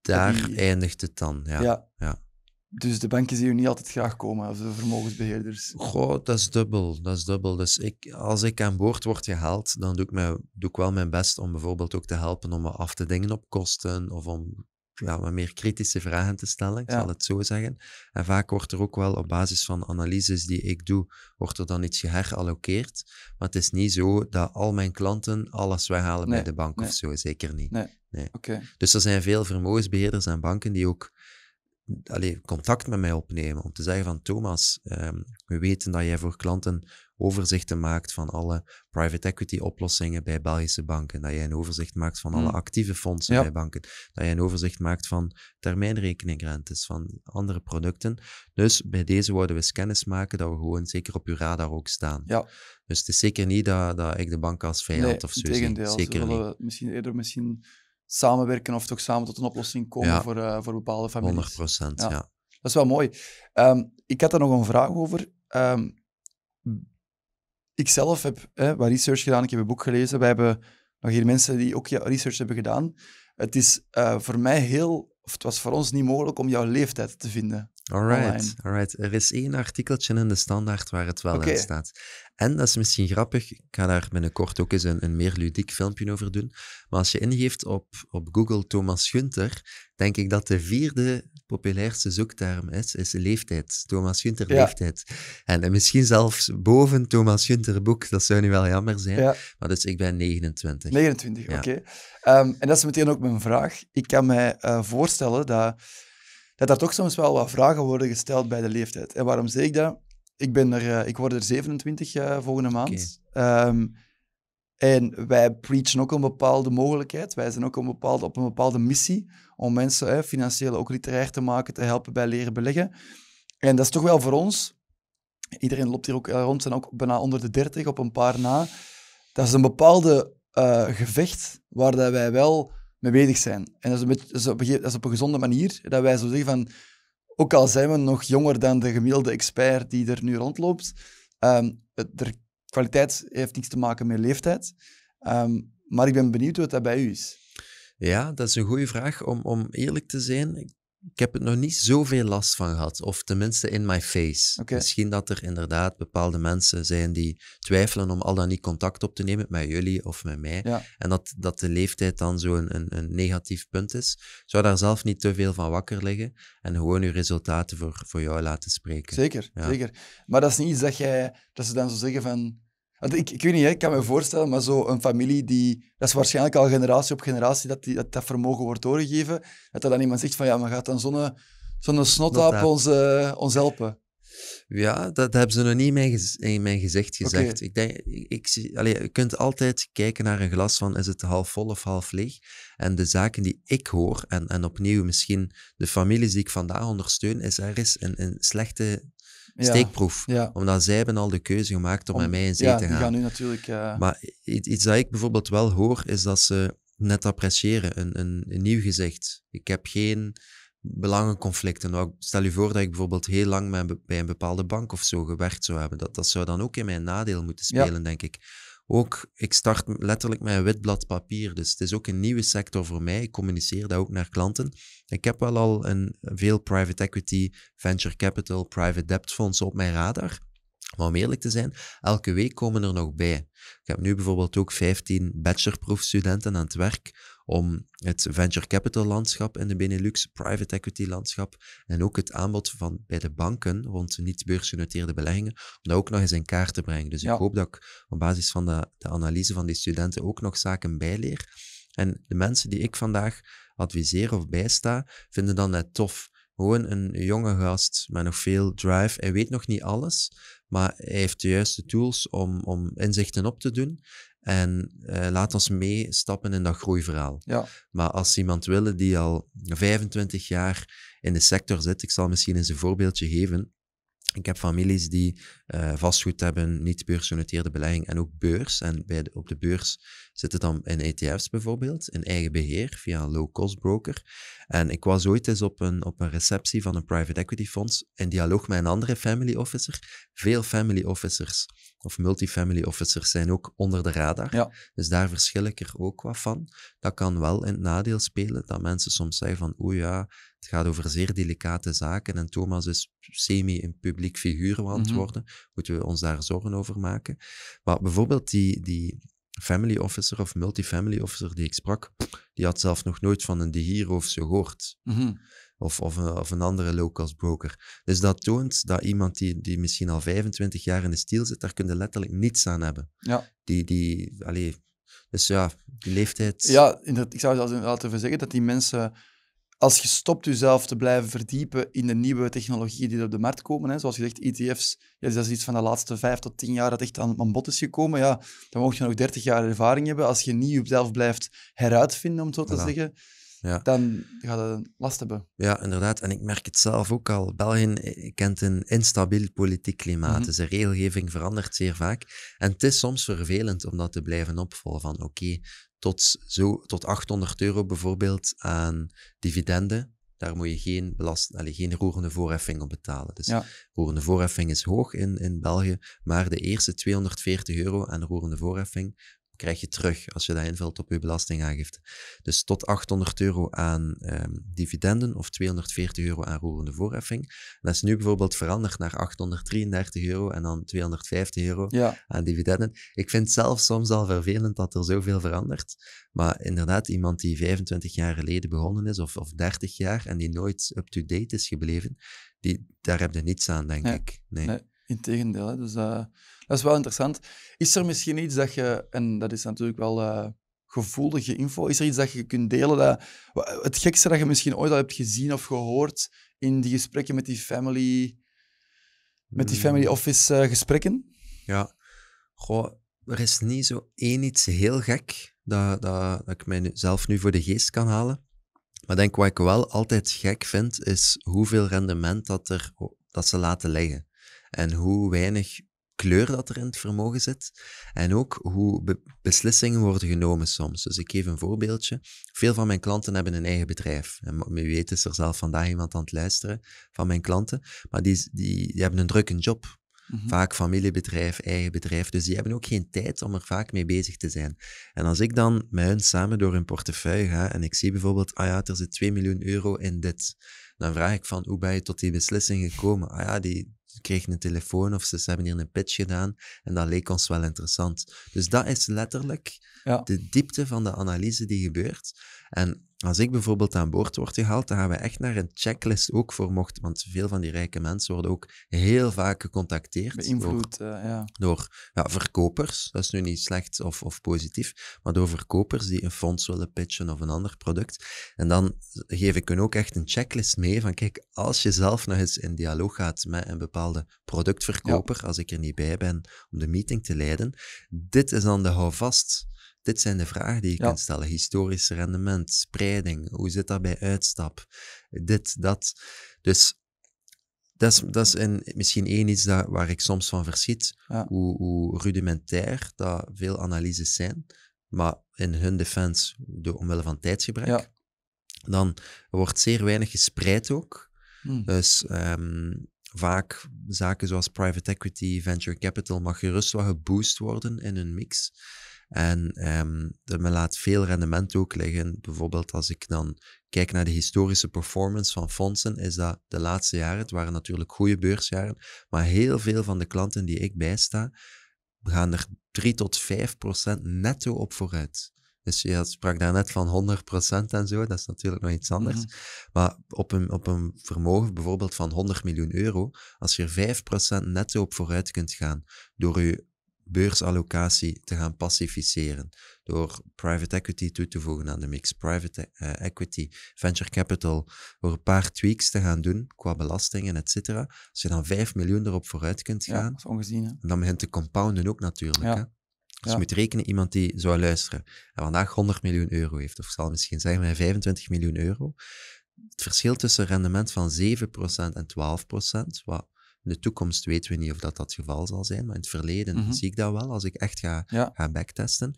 Daar die- eindigt het dan. Ja. Ja. ja. Dus de banken zien je niet altijd graag komen, of de vermogensbeheerders. Goh, dat is dubbel. Dat is dubbel. Dus ik, als ik aan boord word gehaald, dan doe ik, mij, doe ik wel mijn best om bijvoorbeeld ook te helpen om me af te dingen op kosten of om ja, wat meer kritische vragen te stellen, ik Ja. zal het zo zeggen. En vaak wordt er ook wel op basis van analyses die ik doe, wordt er dan iets geherallokeerd. Maar het is niet zo dat al mijn klanten alles weghalen Nee, bij de bank nee. of zo, zeker niet. Nee. Dus er zijn veel vermogensbeheerders en banken die ook allee, contact met mij opnemen om te zeggen van Thomas, ehm, we weten dat jij voor klanten overzichten maakt van alle private equity oplossingen bij Belgische banken, dat jij een overzicht maakt van alle Hmm. actieve fondsen Ja. bij banken, dat jij een overzicht maakt van termijnrekeningrentes, van andere producten. Dus bij deze worden we eens kennis maken dat we gewoon zeker op uw radar ook staan. Ja. Dus het is zeker niet dat, dat ik de bank als vijand Nee, of zo zie. Zeker niet. misschien eerder misschien samenwerken of toch samen tot een oplossing komen Ja. voor, eh, voor bepaalde families. 100 procent, Ja. ja. Dat is wel mooi. Ehm, ik had daar nog een vraag over. Ehm ik zelf heb wat research gedaan, ik heb een boek gelezen. Wij hebben nog hier mensen die ook research hebben gedaan. Het is eh, voor mij heel, of het was voor ons niet mogelijk om jouw leeftijd te vinden. Alright, alright. Er is één artikeltje in de standaard waar het wel in staat. En dat is misschien grappig, ik ga daar binnenkort ook eens een, een meer ludiek filmpje over doen. Maar als je ingeeft op, op Google Thomas Gunter, denk ik dat de vierde populairste zoekterm is, is leeftijd. Thomas Gunter Ja. leeftijd. En, en misschien zelfs boven Thomas Gunter boek, dat zou nu wel jammer zijn. Ja. Maar dus ik ben 29. 29, Ja. oké. Ehm, en dat is meteen ook mijn vraag. Ik kan mij eh, voorstellen dat, dat er toch soms wel wat vragen worden gesteld bij de leeftijd. En waarom zeg ik dat? Ik, ben er, eh, ik word er 27 eh, volgende maand. Ehm, en wij preachen ook een bepaalde mogelijkheid. Wij zijn ook een bepaalde, op een bepaalde missie om mensen eh, financieel ook literair te maken, te helpen bij leren beleggen. En dat is toch wel voor ons, iedereen loopt hier ook eh, rond, zijn ook bijna onder de 30, op een paar na. Dat is een bepaalde gevecht waar dat wij wel mee bezig zijn. En dat is, een beetje, dat, is op een, gezonde manier, dat wij zo zeggen van, ook al zijn we nog jonger dan de gemiddelde expert die er nu rondloopt, ehm, het, er, kwaliteit heeft niets te maken met leeftijd. Ehm, maar ik ben benieuwd wat dat bij u is. Ja, dat is een goede vraag. Om, om eerlijk te zijn, ik, ik heb er nog niet zoveel last van gehad. Of tenminste in my face. Misschien dat er inderdaad bepaalde mensen zijn die twijfelen om al dan niet contact op te nemen met jullie of met mij. Ja. En dat, dat de leeftijd dan zo'n een, een negatief punt is. Zou daar zelf niet te veel van wakker liggen. En gewoon uw resultaten voor, voor jou laten spreken. Zeker, Ja. zeker. Maar dat is niet iets dat, jij, dat ze dan zo zeggen van... Want ik, ik weet niet, ik kan me voorstellen, maar zo een familie die... Dat is waarschijnlijk al generatie op generatie dat die, dat, dat vermogen wordt doorgegeven. Dat er dan iemand zegt van, ja, maar gaat dan zo'n zo'n snotaap ons, eh, ons helpen? Ja, dat, hebben ze nog niet in mijn, in mijn gezicht gezegd. Ik denk, ik, ik zie, je kunt altijd kijken naar een glas van is het half vol of half leeg. En de zaken die ik hoor, en, en opnieuw misschien de families die ik vandaag ondersteun, is ergens een, een slechte. Steekproef. Ja. Omdat zij hebben al de keuze gemaakt om, Om- met mij in zee ja, te die gaan. nu natuurlijk... eh, Maar iets, dat ik bijvoorbeeld wel hoor, is dat ze net appreciëren, een, een, een nieuw gezicht. Ik heb geen belangenconflicten. Nou, stel je voor dat ik bijvoorbeeld heel lang met, bij een bepaalde bank of zo gewerkt zou hebben. Dat, dat zou dan ook in mijn nadeel moeten Ja. spelen, denk ik. Ook, ik start letterlijk met een wit blad papier, dus het is ook een nieuwe sector voor mij. Ik communiceer dat ook naar klanten. Ik heb wel al een, veel private equity, venture capital, private debt fondsen op mijn radar. Maar om eerlijk te zijn, elke week komen er nog bij. Ik heb nu bijvoorbeeld ook 15 bachelorproefstudenten aan het werk om het venture capital landschap in de Benelux, private equity landschap en ook het aanbod van bij de banken rond niet beursgenoteerde beleggingen, om dat ook nog eens in kaart te brengen. Dus Ja. ik hoop dat ik op basis van de, de analyse van die studenten ook nog zaken bijleer. En de mensen die ik vandaag adviseer of bijsta, vinden dat net tof. Gewoon een jonge gast met nog veel drive. Hij weet nog niet alles, maar hij heeft de juiste tools om, om inzichten op te doen. En eh, laat ons meestappen in dat groeiverhaal. ja. Maar als iemand wil die al 25 jaar in de sector zit, ik zal misschien eens een voorbeeldje geven. Ik heb families die eh, vastgoed hebben, niet beursgenoteerde belegging en ook beurs. En bij de, op de beurs zitten dan in ETF's bijvoorbeeld, in eigen beheer via een low-cost broker. En ik was ooit eens op een, op een receptie van een private equity fonds in dialoog met een andere family officer. Veel family officers of multifamily officers zijn ook onder de radar. Ja. Dus daar verschil ik er ook wat van. Dat kan wel in het nadeel spelen, dat mensen soms zeggen van oeh ja, het gaat over zeer delicate zaken en Thomas is semi een publiek figuur aan het Mhm. worden. Moeten we ons daar zorgen over maken? Maar bijvoorbeeld die, die family officer of multifamily officer die ik sprak, die had zelf nog nooit van een De of zo gehoord. Mhm. Of, of, een, of een andere low-cost broker. Dus dat toont dat iemand die, die misschien al 25 jaar in de stiel zit, daar kun je letterlijk niets aan hebben. Ja. Die, die, allee, dus ja, die leeftijd. Ja, ik zou zelfs inderdaad even zeggen dat die mensen, als je stopt jezelf te blijven verdiepen in de nieuwe technologieën die er op de markt komen, hè, zoals je zegt, ETF's, ja, dat is iets van de laatste vijf tot tien jaar dat echt aan, aan bod is gekomen, ja, dan mocht je nog dertig jaar ervaring hebben. Als je niet jezelf blijft heruitvinden, om het zo te Voilà. zeggen, Ja. dan ga je last hebben. Ja, inderdaad. En ik merk het zelf ook al. België eh, kent een instabiel politiek klimaat. Mhm. Dus de regelgeving verandert zeer vaak. En het is soms vervelend om dat te blijven opvolgen. Van oké, tot, zo, tot 800 euro bijvoorbeeld aan dividenden. Daar moet je geen, belast, allee, geen roerende voorheffing op betalen. Dus Ja. roerende voorheffing is hoog in, in België, maar de eerste 240 euro aan roerende voorheffing krijg je terug als je dat invult op je belastingaangifte. Dus tot 800 euro aan ehm, dividenden of 240 euro aan roerende voorheffing. Dat is nu bijvoorbeeld veranderd naar 833 euro en dan 250 euro Ja, aan dividenden. Ik vind het zelf soms al vervelend dat er zoveel verandert. Maar inderdaad, iemand die 25 jaar geleden begonnen is, of, of 30 jaar, en die nooit up-to-date is gebleven, die, daar heb je niets aan, denk ik. Nee. nee. Integendeel. Hè. Dus eh, dat is wel interessant. Is er misschien iets dat je, en dat is natuurlijk wel eh, gevoelige info, is er iets dat je kunt delen? Dat, het gekste dat je misschien ooit al hebt gezien of gehoord in die gesprekken met die family, met die Mm. family office eh, gesprekken? Ja, goh, er is niet zo één iets heel gek dat, dat, dat ik mij nu- zelf nu voor de geest kan halen. Maar denk wat ik wel altijd gek vind, is hoeveel rendement dat, er, dat ze laten liggen. En hoe weinig kleur dat er in het vermogen zit. En ook hoe be- beslissingen worden genomen soms. Dus ik geef een voorbeeldje. Veel van mijn klanten hebben een eigen bedrijf. En wie weet is er zelf vandaag iemand aan het luisteren van mijn klanten. Maar die, die, die hebben een drukke job. Mhm. Vaak familiebedrijf, eigen bedrijf. Dus die hebben ook geen tijd om er vaak mee bezig te zijn. En als ik dan met hun samen door hun portefeuille ga en ik zie bijvoorbeeld, ah ja, er zit 2 miljoen euro in dit. Dan vraag ik van, hoe ben je tot die beslissing gekomen? Ah ja, die kregen een telefoon of ze, ze hebben hier een pitch gedaan en dat leek ons wel interessant. Dus dat is letterlijk Ja. de diepte van de analyse die gebeurt. En als ik bijvoorbeeld aan boord word gehaald, dan gaan we echt naar een checklist ook voor mocht, want veel van die rijke mensen worden ook heel vaak gecontacteerd door, Beïnvloed, eh, ja. door ja, verkopers. Dat is nu niet slecht of, of positief, maar door verkopers die een fonds willen pitchen of een ander product. En dan geef ik hun ook echt een checklist mee van kijk, als je zelf nog eens in dialoog gaat met een bepaalde productverkoper, als ik er niet bij ben om de meeting te leiden, dit is dan de houvast. Dit zijn de vragen die je Ja. kunt stellen. Historisch rendement, spreiding, hoe zit dat bij uitstap? Dit, dat. Dus dat is, dat is een, misschien één iets dat, waar ik soms van verschiet, Ja. hoe, hoe rudimentair dat veel analyses zijn, maar in hun defense, door, omwille van tijdsgebrek, Ja. dan wordt zeer weinig gespreid ook. Hm. Dus ehm, vaak zaken zoals private equity, venture capital mag gerust wat geboost worden in een mix. En ehm dat men laat veel rendement ook liggen. Bijvoorbeeld als ik dan kijk naar de historische performance van fondsen, is dat de laatste jaren, het waren natuurlijk goede beursjaren, maar heel veel van de klanten die ik bijsta, gaan er 3 tot 5 procent netto op vooruit. Dus je sprak daarnet van 100 procent en zo, dat is natuurlijk nog iets anders. Mhm. Maar op een, op een vermogen bijvoorbeeld van 100 miljoen euro, als je er 5% netto op vooruit kunt gaan door je beursallocatie te gaan pacificeren, door private equity toe te voegen aan de mix, private eh, equity, venture capital, door een paar tweaks te gaan doen qua belastingen, et cetera. Als je dan 5 miljoen erop vooruit kunt Ja, gaan, dat is ongezien. Hè? en dan begint te compounden ook natuurlijk. Ja. Hè? Dus Ja. je moet rekenen, iemand die zou luisteren en vandaag 100 miljoen euro heeft, of zal misschien zeggen met 25 miljoen euro. Het verschil tussen rendement van 7% en 12%, wat in de toekomst weten we niet of dat dat het geval zal zijn, maar in het verleden Mhm. zie ik dat wel als ik echt ga, Ja. ga backtesten.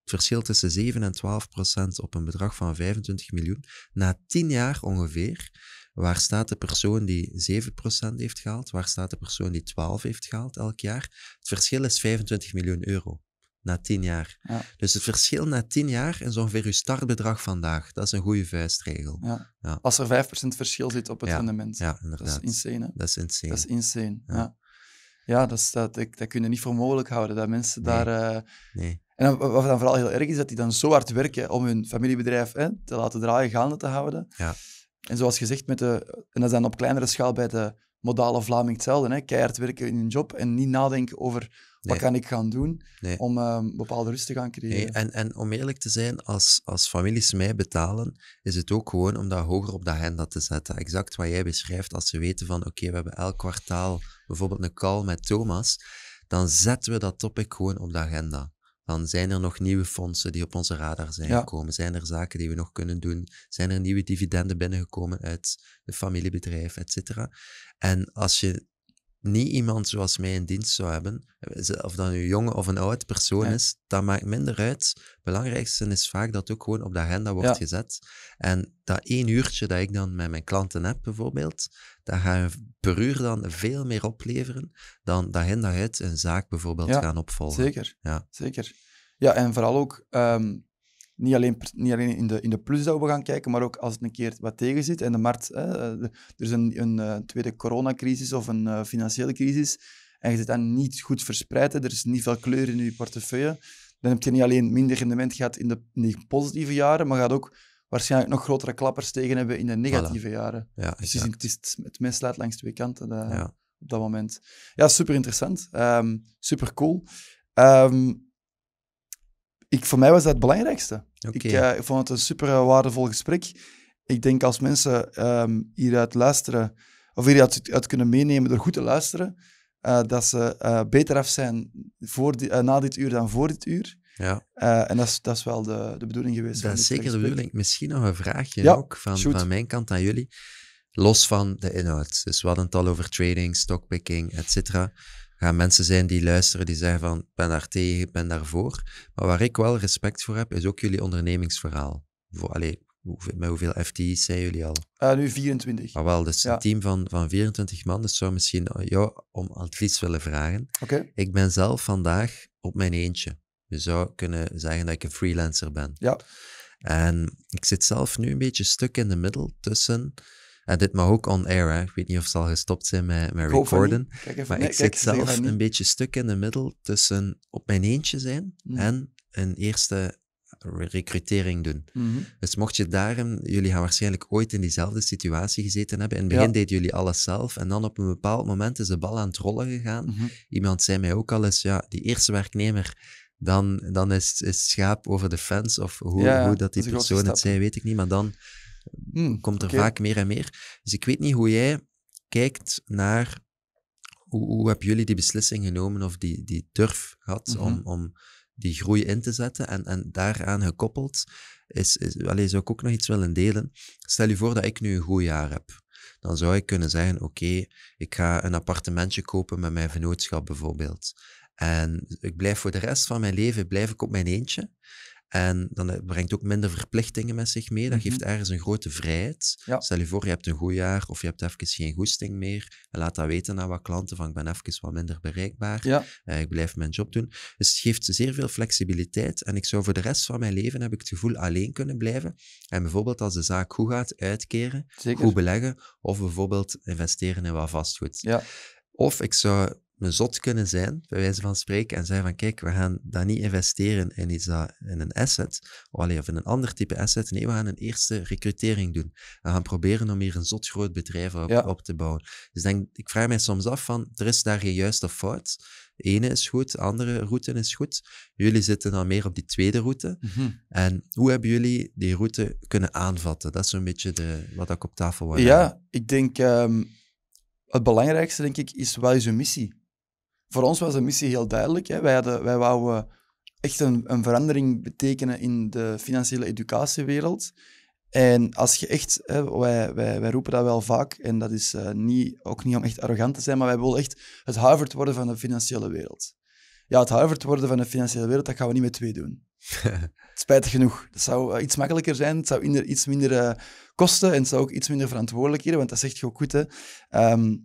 Het verschil tussen 7 en 12% op een bedrag van 25 miljoen, na 10 jaar ongeveer, waar staat de persoon die 7% heeft gehaald, waar staat de persoon die 12 heeft gehaald elk jaar? Het verschil is 25 miljoen euro. Na 10 jaar. Ja. Dus het verschil na 10 jaar is ongeveer uw startbedrag vandaag. Dat is een goede vuistregel. Ja. Ja. Als er 5% verschil zit op het Ja, rendement. Ja, dat inderdaad. is insane. Hè? Dat is insane. Dat is insane. Ja. Ja, dat, is, dat, ik- dat kun je niet voor mogelijk houden. Dat mensen Nee. daar. eh, Nee. En dan, wat dan vooral heel erg is, dat die dan zo hard werken om hun familiebedrijf hè, te laten draaien, gaande te houden. Ja. En zoals gezegd, met de, en dat is dan op kleinere schaal bij de modale Vlaming hetzelfde. Hè, keihard werken in hun job en niet nadenken over wat kan ik gaan doen om eh, bepaalde rust te gaan creëren. Nee, en, en om eerlijk te zijn, als, als families mij betalen, is het ook gewoon om dat hoger op de agenda te zetten. Exact wat jij beschrijft, als ze weten van oké, we hebben elk kwartaal bijvoorbeeld een call met Thomas, dan zetten we dat topic gewoon op de agenda. Dan zijn er nog nieuwe fondsen die op onze radar zijn Ja. gekomen. Zijn er zaken die we nog kunnen doen? Zijn er nieuwe dividenden binnengekomen uit de familiebedrijf, et cetera? En als je niet iemand zoals mij in dienst zou hebben, of dat een jonge of een oud persoon Ja. is, dat maakt minder uit. Het belangrijkste is vaak dat ook gewoon op de agenda wordt Ja. gezet. En dat één uurtje dat ik dan met mijn klanten heb, bijvoorbeeld, dat gaat per uur dan veel meer opleveren dan in dag uit een zaak bijvoorbeeld Ja, gaan opvolgen. Zeker. Ja. Zeker. Ja, en vooral ook ehm, niet alleen, niet alleen in, de, in de plus dat we gaan kijken, maar ook als het een keer wat tegen zit en de markt, hè, eh, er is een, een eh, tweede coronacrisis of een eh, financiële crisis en je zit dan niet goed verspreid, hè, er is niet veel kleur in je portefeuille, dan heb je niet alleen minder rendement gehad in de, in positieve jaren, maar gaat ook waarschijnlijk nog grotere klappers tegen hebben in de negatieve jaren. Ja, Dus het, het, is, het mes slaat langs twee kanten. dat- Ja. op dat moment. Ja, super interessant. super cool. Ehm, ik, voor mij was dat het belangrijkste. Ik, eh, ik vond het een super eh, waardevol gesprek. Ik denk als mensen ehm, hieruit luisteren, of hieruit uit kunnen meenemen door goed te luisteren, eh, dat ze beter af zijn voor die, na dit uur dan voor dit uur. ja, en dat is, dat is wel de, de bedoeling geweest. van dat is zeker de gesprek. bedoeling. Misschien nog een vraagje Ja, ook van, shoot. van mijn kant aan jullie. Los van de inhoud. Dus we hadden het al over trading, stockpicking, et cetera. Gaan mensen zijn die luisteren, die zeggen van, ik ben daar tegen, ik ben daarvoor. Maar waar ik wel respect voor heb, is ook jullie ondernemingsverhaal. Voor, allee, hoeveel- met hoeveel FTE's zijn jullie al? Eh, nu 24. Maar wel, dus Ja. een team van, van 24 man, dus zou misschien jou om advies willen vragen. Oké. Ik ben zelf vandaag op mijn eentje. Je zou kunnen zeggen dat ik een freelancer ben. Ja. En ik zit zelf nu een beetje stuk in de middel tussen... En dit mag ook on-air, hè. Ik weet niet of het zal gestopt zijn met, met recorden. niet. Kijk even, Maar nee, ik kijk, zit ze zelf een beetje stuk in de middel tussen op mijn eentje zijn Mm. en een eerste recrutering doen. Mhm. Dus mocht je daarom, jullie gaan waarschijnlijk ooit in diezelfde situatie gezeten hebben. In het begin Ja. deden jullie alles zelf en dan op een bepaald moment is de bal aan het rollen gegaan. Mhm. Iemand zei mij ook al eens, ja, die eerste werknemer, dan, dan is, is schaap over de fence. Of hoe, Ja, hoe dat die persoon het zei, weet ik niet. Maar dan Hmm, komt er vaak meer en meer. Dus ik weet niet hoe jij kijkt naar... Hoe, hoe hebben jullie die beslissing genomen of die, die durf gehad Mhm. om, om die groei in te zetten? En, en daaraan gekoppeld is, is allee, zou ik ook nog iets willen delen. Stel je voor dat ik nu een goed jaar heb. Dan zou ik kunnen zeggen, oké, ik ga een appartementje kopen met mijn vennootschap bijvoorbeeld. En ik blijf voor de rest van mijn leven blijf ik op mijn eentje. En dan eh, brengt ook minder verplichtingen met zich mee. Dat Mhm. geeft ergens een grote vrijheid. Ja. Stel je voor, je hebt een goed jaar of je hebt even geen goesting meer. En laat dat weten aan wat klanten, van ik ben even wat minder bereikbaar. Ja, Eh, ik blijf mijn job doen. Dus het geeft zeer veel flexibiliteit. En ik zou voor de rest van mijn leven, heb ik het gevoel, alleen kunnen blijven. En bijvoorbeeld als de zaak goed gaat, uitkeren, zeker. goed beleggen. Of bijvoorbeeld investeren in wat vastgoed. Ja. Of ik zou een zot kunnen zijn, bij wijze van spreken, en zeggen van kijk, we gaan dat niet investeren in, iets dat, in een asset, of, in een ander type asset. Nee, we gaan een eerste recrutering doen. We gaan proberen om hier een zot groot bedrijf op, Ja. op te bouwen. Dus denk, ik vraag mij soms af van, er is daar geen juist of fout. De ene is goed, de andere route is goed. Jullie zitten dan meer op die tweede route. Mhm. En hoe hebben jullie die route kunnen aanvatten? Dat is zo'n beetje de, wat ik op tafel wil. Ja, ik denk ehm, het belangrijkste, denk ik, is wat is een missie? Voor ons was de missie heel duidelijk. Hè. Wij, hadden, wij wouden echt een, een verandering betekenen in de financiële educatiewereld. En als je echt, hè, wij, wij, wij roepen dat wel vaak, en dat is eh, niet, ook niet om echt arrogant te zijn, maar wij willen echt het Harvard worden van de financiële wereld. Ja, het Harvard worden van de financiële wereld, dat gaan we niet met twee doen. <laughs> Spijtig genoeg. Dat zou eh, iets makkelijker zijn, het zou inder- iets minder eh, kosten en het zou ook iets minder verantwoordelijkheden, want dat zegt je ook goed, hè. Ehm,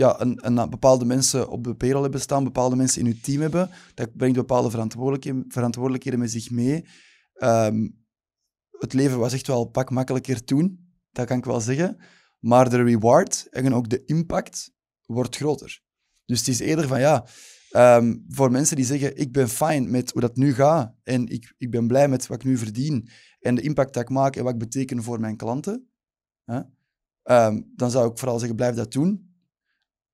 ja, een, een, bepaalde mensen op de payroll hebben staan, bepaalde mensen in je team hebben, dat brengt bepaalde verantwoordelijkheden, verantwoordelijkheden met zich mee. Ehm, het leven was echt wel pak makkelijker toen, dat kan ik wel zeggen. Maar de reward en ook de impact wordt groter. Dus het is eerder van ja, ehm, voor mensen die zeggen: Ik ben fijn met hoe dat nu gaat en ik, ik ben blij met wat ik nu verdien en de impact dat ik maak en wat ik beteken voor mijn klanten, hè, ehm, dan zou ik vooral zeggen: Blijf dat doen.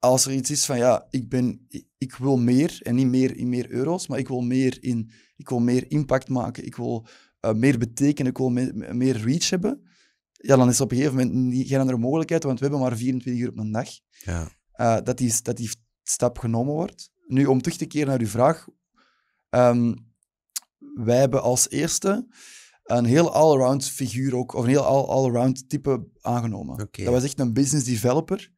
Als er iets is van ja, ik, ben, ik, wil meer en niet meer in meer euro's, maar ik wil meer, in, ik wil meer impact maken, ik wil eh, meer betekenen, ik wil me- meer reach hebben. Ja, dan is er op een gegeven moment niet, geen andere mogelijkheid, want we hebben maar 24 uur op een dag Ja. eh, dat, die, dat die stap genomen wordt. Nu, om terug te keren naar uw vraag. ehm, wij hebben als eerste een heel all-around figuur ook, of een heel all- all-around type aangenomen. Dat was echt een business developer.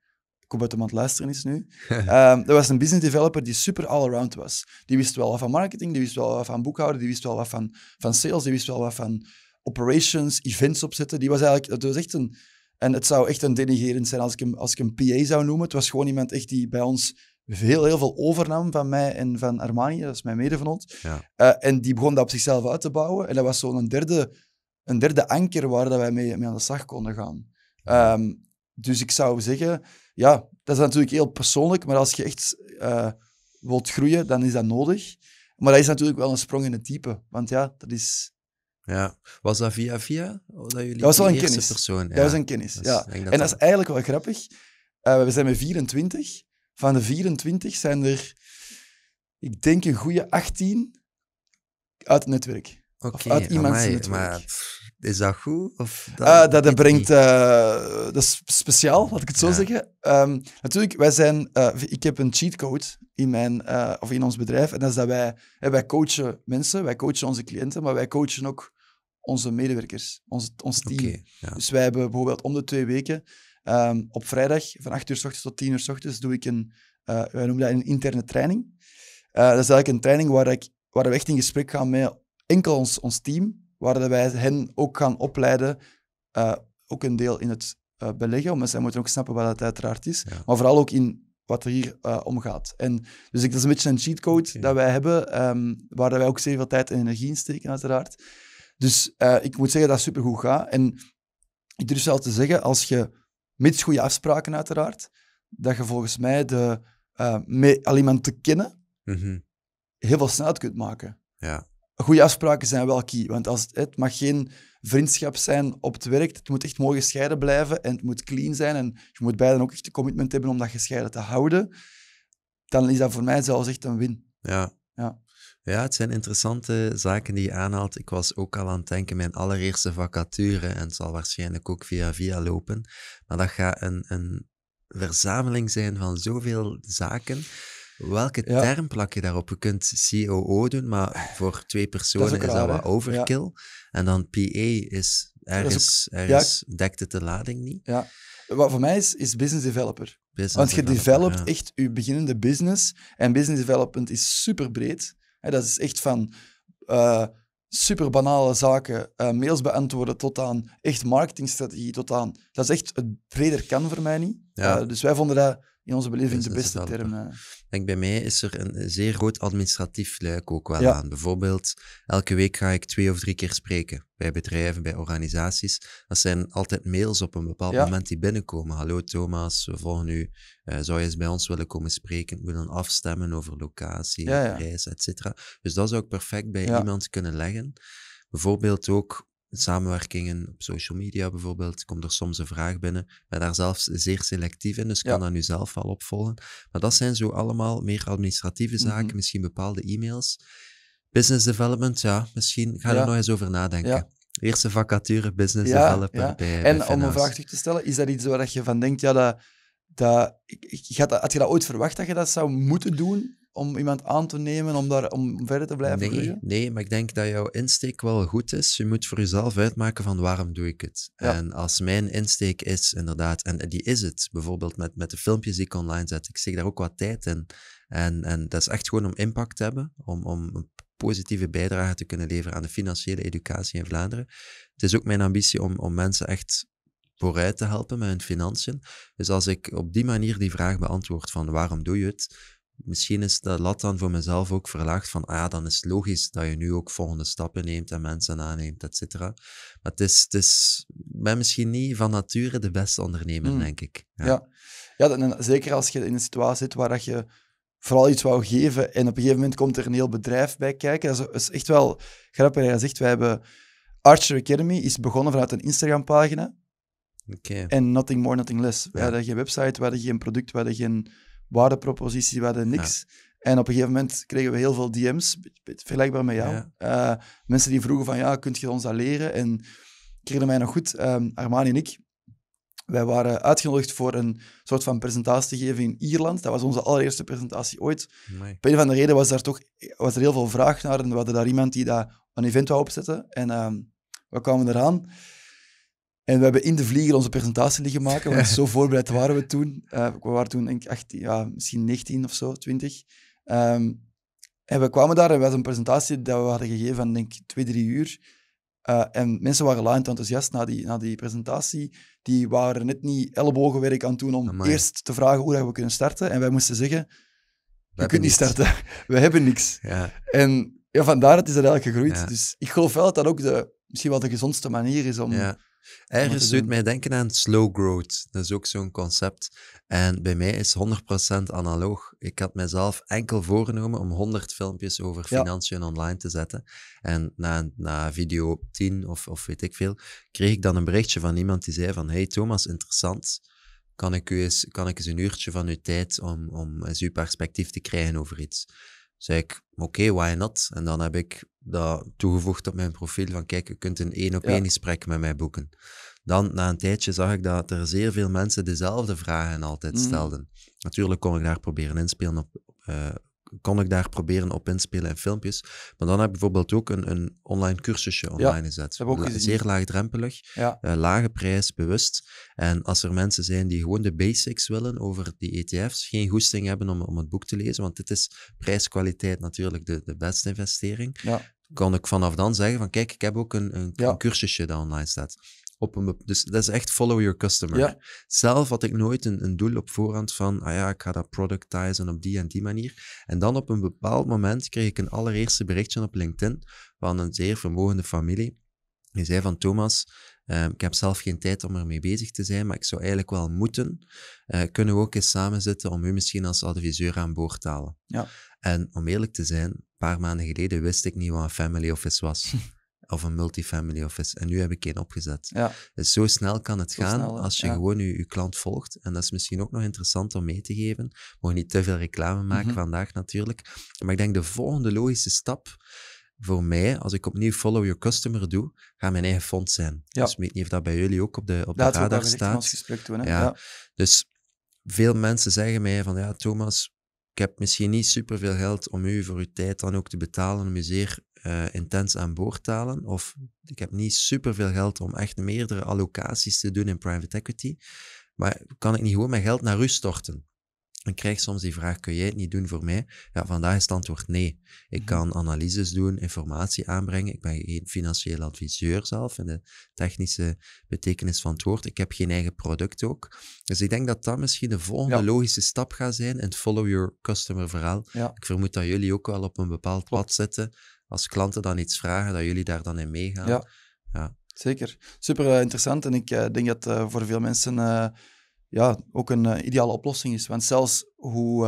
Hem aan het luisteren is nu. <laughs> Ehm, dat was een business developer die super all-around was. Die wist wel wat van marketing, die wist wel wat van boekhouden, die wist wel wat van, van sales, die wist wel wat van operations, events opzetten. Die was eigenlijk, het was echt een, en het zou echt een denigerend zijn als ik hem, als ik hem PA zou noemen. Het was gewoon iemand echt die bij ons heel, heel veel overnam van mij en van Armani, dat is mijn medevernoot. Ja. Eh, en die begon dat op zichzelf uit te bouwen. En dat was zo'n derde, een derde anker waar dat wij mee, mee aan de slag konden gaan. Ehm, dus ik zou zeggen, ja, dat is natuurlijk heel persoonlijk, maar als je echt eh, wilt groeien, dan is dat nodig. Maar dat is natuurlijk wel een sprong in het type. Want ja, dat is... Ja. Was dat via via? Of dat jullie Dat was wel een kennis. persoon? Dat is een kennis, Dus ja. En dat is eigenlijk wel grappig. Eh, we zijn met 24. Van de 24 zijn er, ik denk, een goede 18 uit het netwerk. Oké, uit iemands amai, netwerk. maar pff, is dat goed? Of dat, Eh, dat brengt, eh, dat is speciaal, laat ik het zo Ja. zeggen. Ehm, natuurlijk, wij zijn, eh, ik heb een cheatcode in, mijn, of in ons bedrijf. En dat is dat wij, wij coachen mensen, wij coachen onze cliënten, maar wij coachen ook onze medewerkers, ons, ons team. Ja. Dus wij hebben bijvoorbeeld om de twee weken, ehm, op vrijdag van 8 uur s ochtends tot 10 uur s ochtends, doe ik een, wij noemen dat een interne training. Dat is eigenlijk een training waar, ik, waar we echt in gesprek gaan met enkel ons, ons team, waar wij hen ook gaan opleiden, eh, ook een deel in het eh, beleggen, omdat zij moeten ook snappen wat dat uiteraard is, Ja. maar vooral ook in wat er hier eh, omgaat. En, dus ik, dat is een beetje een cheatcode Oké. dat wij hebben, ehm, waar wij ook zeer veel tijd en energie in steken, uiteraard. Dus ik moet zeggen dat het supergoed gaat. En ik durf zelf te zeggen, als je, mits goede afspraken uiteraard, dat je volgens mij de, met al iemand te kennen Mhm. heel veel snelheid kunt maken. ja. Goede afspraken zijn wel key. Want als het, het mag geen vriendschap zijn op het werk. Het moet echt mooi gescheiden blijven en het moet clean zijn. En je moet beiden ook echt de commitment hebben om dat gescheiden te houden. Dan is dat voor mij zelfs echt een win. Ja. Ja. Ja, het zijn interessante zaken die je aanhaalt. Ik was ook al aan het denken, mijn allereerste vacature, en het zal waarschijnlijk ook via via lopen, maar dat gaat een, een verzameling zijn van zoveel zaken. Welke Ja. term plak je daarop? Je kunt COO doen, maar voor twee personen is dat, wat overkill. En dan PA is ergens, ergens dekt het de lading niet. Ja. Wat voor mij is, is business developer. Business Want je developt echt je beginnende business. En business development is super breed. Dat is echt van eh, super banale zaken, eh, mails beantwoorden, tot aan echt marketingstrategie, tot aan... Dat is echt, het breder kan voor mij niet. Eh, dus wij vonden dat in onze beleving de Business beste term. eh. Denk, bij mij is er een zeer groot administratief luik ook wel Ja. aan. Bijvoorbeeld, elke week ga ik twee of drie keer spreken bij bedrijven, bij organisaties. Dat zijn altijd mails op een bepaald Ja. moment die binnenkomen. Hallo Thomas, we volgen u. Eh, zou je eens bij ons willen komen spreken? Ik wil dan afstemmen over locatie, prijs, et cetera. Dus dat zou ik perfect bij iemand kunnen leggen. Bijvoorbeeld ook samenwerkingen op social media bijvoorbeeld, komt er soms een vraag binnen. Ik ben daar zelfs zeer selectief in, dus Ja. kan dat nu zelf wel opvolgen. Maar dat zijn zo allemaal meer administratieve zaken, Mhm. misschien bepaalde e-mails. Business development, ja, misschien ga Ja. er nog eens over nadenken. Ja. Eerste vacature, business ja. bij En bij om een vraag terug te stellen, is dat iets waar dat je van denkt, ja, dat, dat, je had je dat ooit verwacht dat je dat zou moeten doen? Om iemand aan te nemen, om, daar, om verder te blijven Nee, groeien? nee, maar ik denk dat jouw insteek wel goed is. Je moet voor jezelf uitmaken van waarom doe ik het. Ja. En als mijn insteek is inderdaad, en die is het, bijvoorbeeld met, met de filmpjes die ik online zet, ik steek daar ook wat tijd in. En, en dat is echt gewoon om impact te hebben, om, om een positieve bijdrage te kunnen leveren aan de financiële educatie in Vlaanderen. Het is ook mijn ambitie om, om mensen echt vooruit te helpen met hun financiën. Dus als ik op die manier die vraag beantwoord van waarom doe je het, misschien is de lat dan voor mezelf ook verlaagd van, ah ja, dan is het logisch dat je nu ook volgende stappen neemt en mensen aanneemt, et cetera. Maar het is, het is, ik ben misschien niet van nature de beste ondernemer, Mm. denk ik. Ja. Ja, dan- zeker als je in een situatie zit waar dat je vooral iets wou geven en op een gegeven moment komt er een heel bedrijf bij kijken. Dat is, is echt wel grappig. Hij zegt, wij hebben Archer Academy is begonnen vanuit een Instagram-pagina Oké. en nothing more, nothing less. We Ja. hadden geen website, we hadden geen product, we hadden geen waardepropositie, we hadden niks. En op een gegeven moment kregen we heel veel DM's, vergelijkbaar met jou. Ja. Eh, mensen die vroegen van, ja, kunt je ons dat leren? En herinner mij nog goed, ehm, Armani en ik, wij waren uitgenodigd voor een soort van presentatie te geven in Ierland. Dat was onze allereerste presentatie ooit. Op een of andere reden was daar toch was er heel veel vraag naar. En we hadden daar iemand die dat een event wou opzetten. En ehm, we kwamen eraan. En we hebben in de vlieger onze presentatie liggen maken, want <laughs> zo voorbereid waren we toen. Eh, we waren toen denk ik 18, ja, misschien 19 of zo, 20. Ehm, en we kwamen daar en we hadden een presentatie dat we hadden gegeven van denk ik twee, drie uur. Eh, en mensen waren laaiend enthousiast na die, na die presentatie. Die waren net niet ellebogenwerk aan het doen om Amai. eerst te vragen hoe dat we kunnen starten. En wij moesten zeggen, je hebben kunt niet starten. <laughs> We hebben niks. Ja, En ja, vandaar dat is dat eigenlijk gegroeid. Ja. Dus ik geloof wel dat dat ook de, misschien wel de gezondste manier is om... ja. Ergens doet mij denken aan slow growth. Dat is ook zo'n concept. En bij mij is 100% analoog. Ik had mezelf enkel voorgenomen om 100 filmpjes over Ja. financiën online te zetten. En na, na video 10 of, of weet ik veel, kreeg ik dan een berichtje van iemand die zei van hey Thomas, interessant. Kan ik, u eens, kan ik eens een uurtje van uw tijd om, om eens uw perspectief te krijgen over iets? Zei ik, oké, why not? En dan heb ik dat toegevoegd op mijn profiel van, kijk, je kunt een één-op-één Ja. gesprek met mij boeken. Dan, na een tijdje, zag ik dat er zeer veel mensen dezelfde vragen altijd Mhm. stelden. Natuurlijk kon ik daar proberen inspelen op... eh, kon ik daar proberen op inspelen in filmpjes. Maar dan heb ik bijvoorbeeld ook een, een online cursusje online gezet. ook La-. Zeer laagdrempelig Ja, eh, lage prijs, bewust. En als er mensen zijn die gewoon de basics willen over die ETF's, geen goesting hebben om, om het boek te lezen, want dit is prijs-kwaliteit natuurlijk de, de beste investering, ja. kon ik vanaf dan zeggen van kijk, ik heb ook een, een, Ja. een cursusje dat online staat. Op een, dus dat is echt follow your customer. Ja. Zelf had ik nooit een, een doel op voorhand van, ah ja, ik ga dat productizen op die en die manier. En dan op een bepaald moment kreeg ik een allereerste berichtje op LinkedIn van een zeer vermogende familie. Die zei van, Thomas, eh, ik heb zelf geen tijd om ermee bezig te zijn, maar ik zou eigenlijk wel moeten. Eh, kunnen we ook eens samen zitten om u misschien als adviseur aan boord te halen? Ja. En om eerlijk te zijn, paar maanden geleden wist ik niet wat een family office was. <laughs> of een multifamily office. En nu heb ik één opgezet. Ja. Dus zo snel kan het Zo gaan snel, als je Ja. gewoon je, je klant volgt. En dat is misschien ook nog interessant om mee te geven. We mogen niet te veel reclame maken Mhm. vandaag natuurlijk. Maar ik denk de volgende logische stap voor mij, als ik opnieuw follow your customer doe, gaat mijn eigen fonds zijn. Ja. Dus ik weet niet of dat bij jullie ook op de, op de Dat radar staat. Ja. Ja. Dus veel mensen zeggen mij van, ja, Thomas, ik heb misschien niet superveel geld om u voor uw tijd dan ook te betalen, om u zeer eh, intens aan boord te halen. Of ik heb niet superveel geld om echt meerdere allocaties te doen in private equity. Maar kan ik niet gewoon mijn geld naar u storten? Ik krijg soms die vraag, kun jij het niet doen voor mij? Ja, vandaag is het antwoord nee. Ik Mhm. kan analyses doen, informatie aanbrengen. Ik ben geen financieel adviseur zelf, in de technische betekenis van het woord. Ik heb geen eigen product ook. Dus ik denk dat dat misschien de volgende Ja. logische stap gaat zijn in het follow your customer verhaal. Ja. Ik vermoed dat jullie ook wel op een bepaald pad zitten. Als klanten dan iets vragen, dat jullie daar dan in meegaan. Ja. Zeker. Super eh, interessant. En ik eh, denk dat eh, voor veel mensen ja, ook een ideale oplossing is. Want zelfs hoe.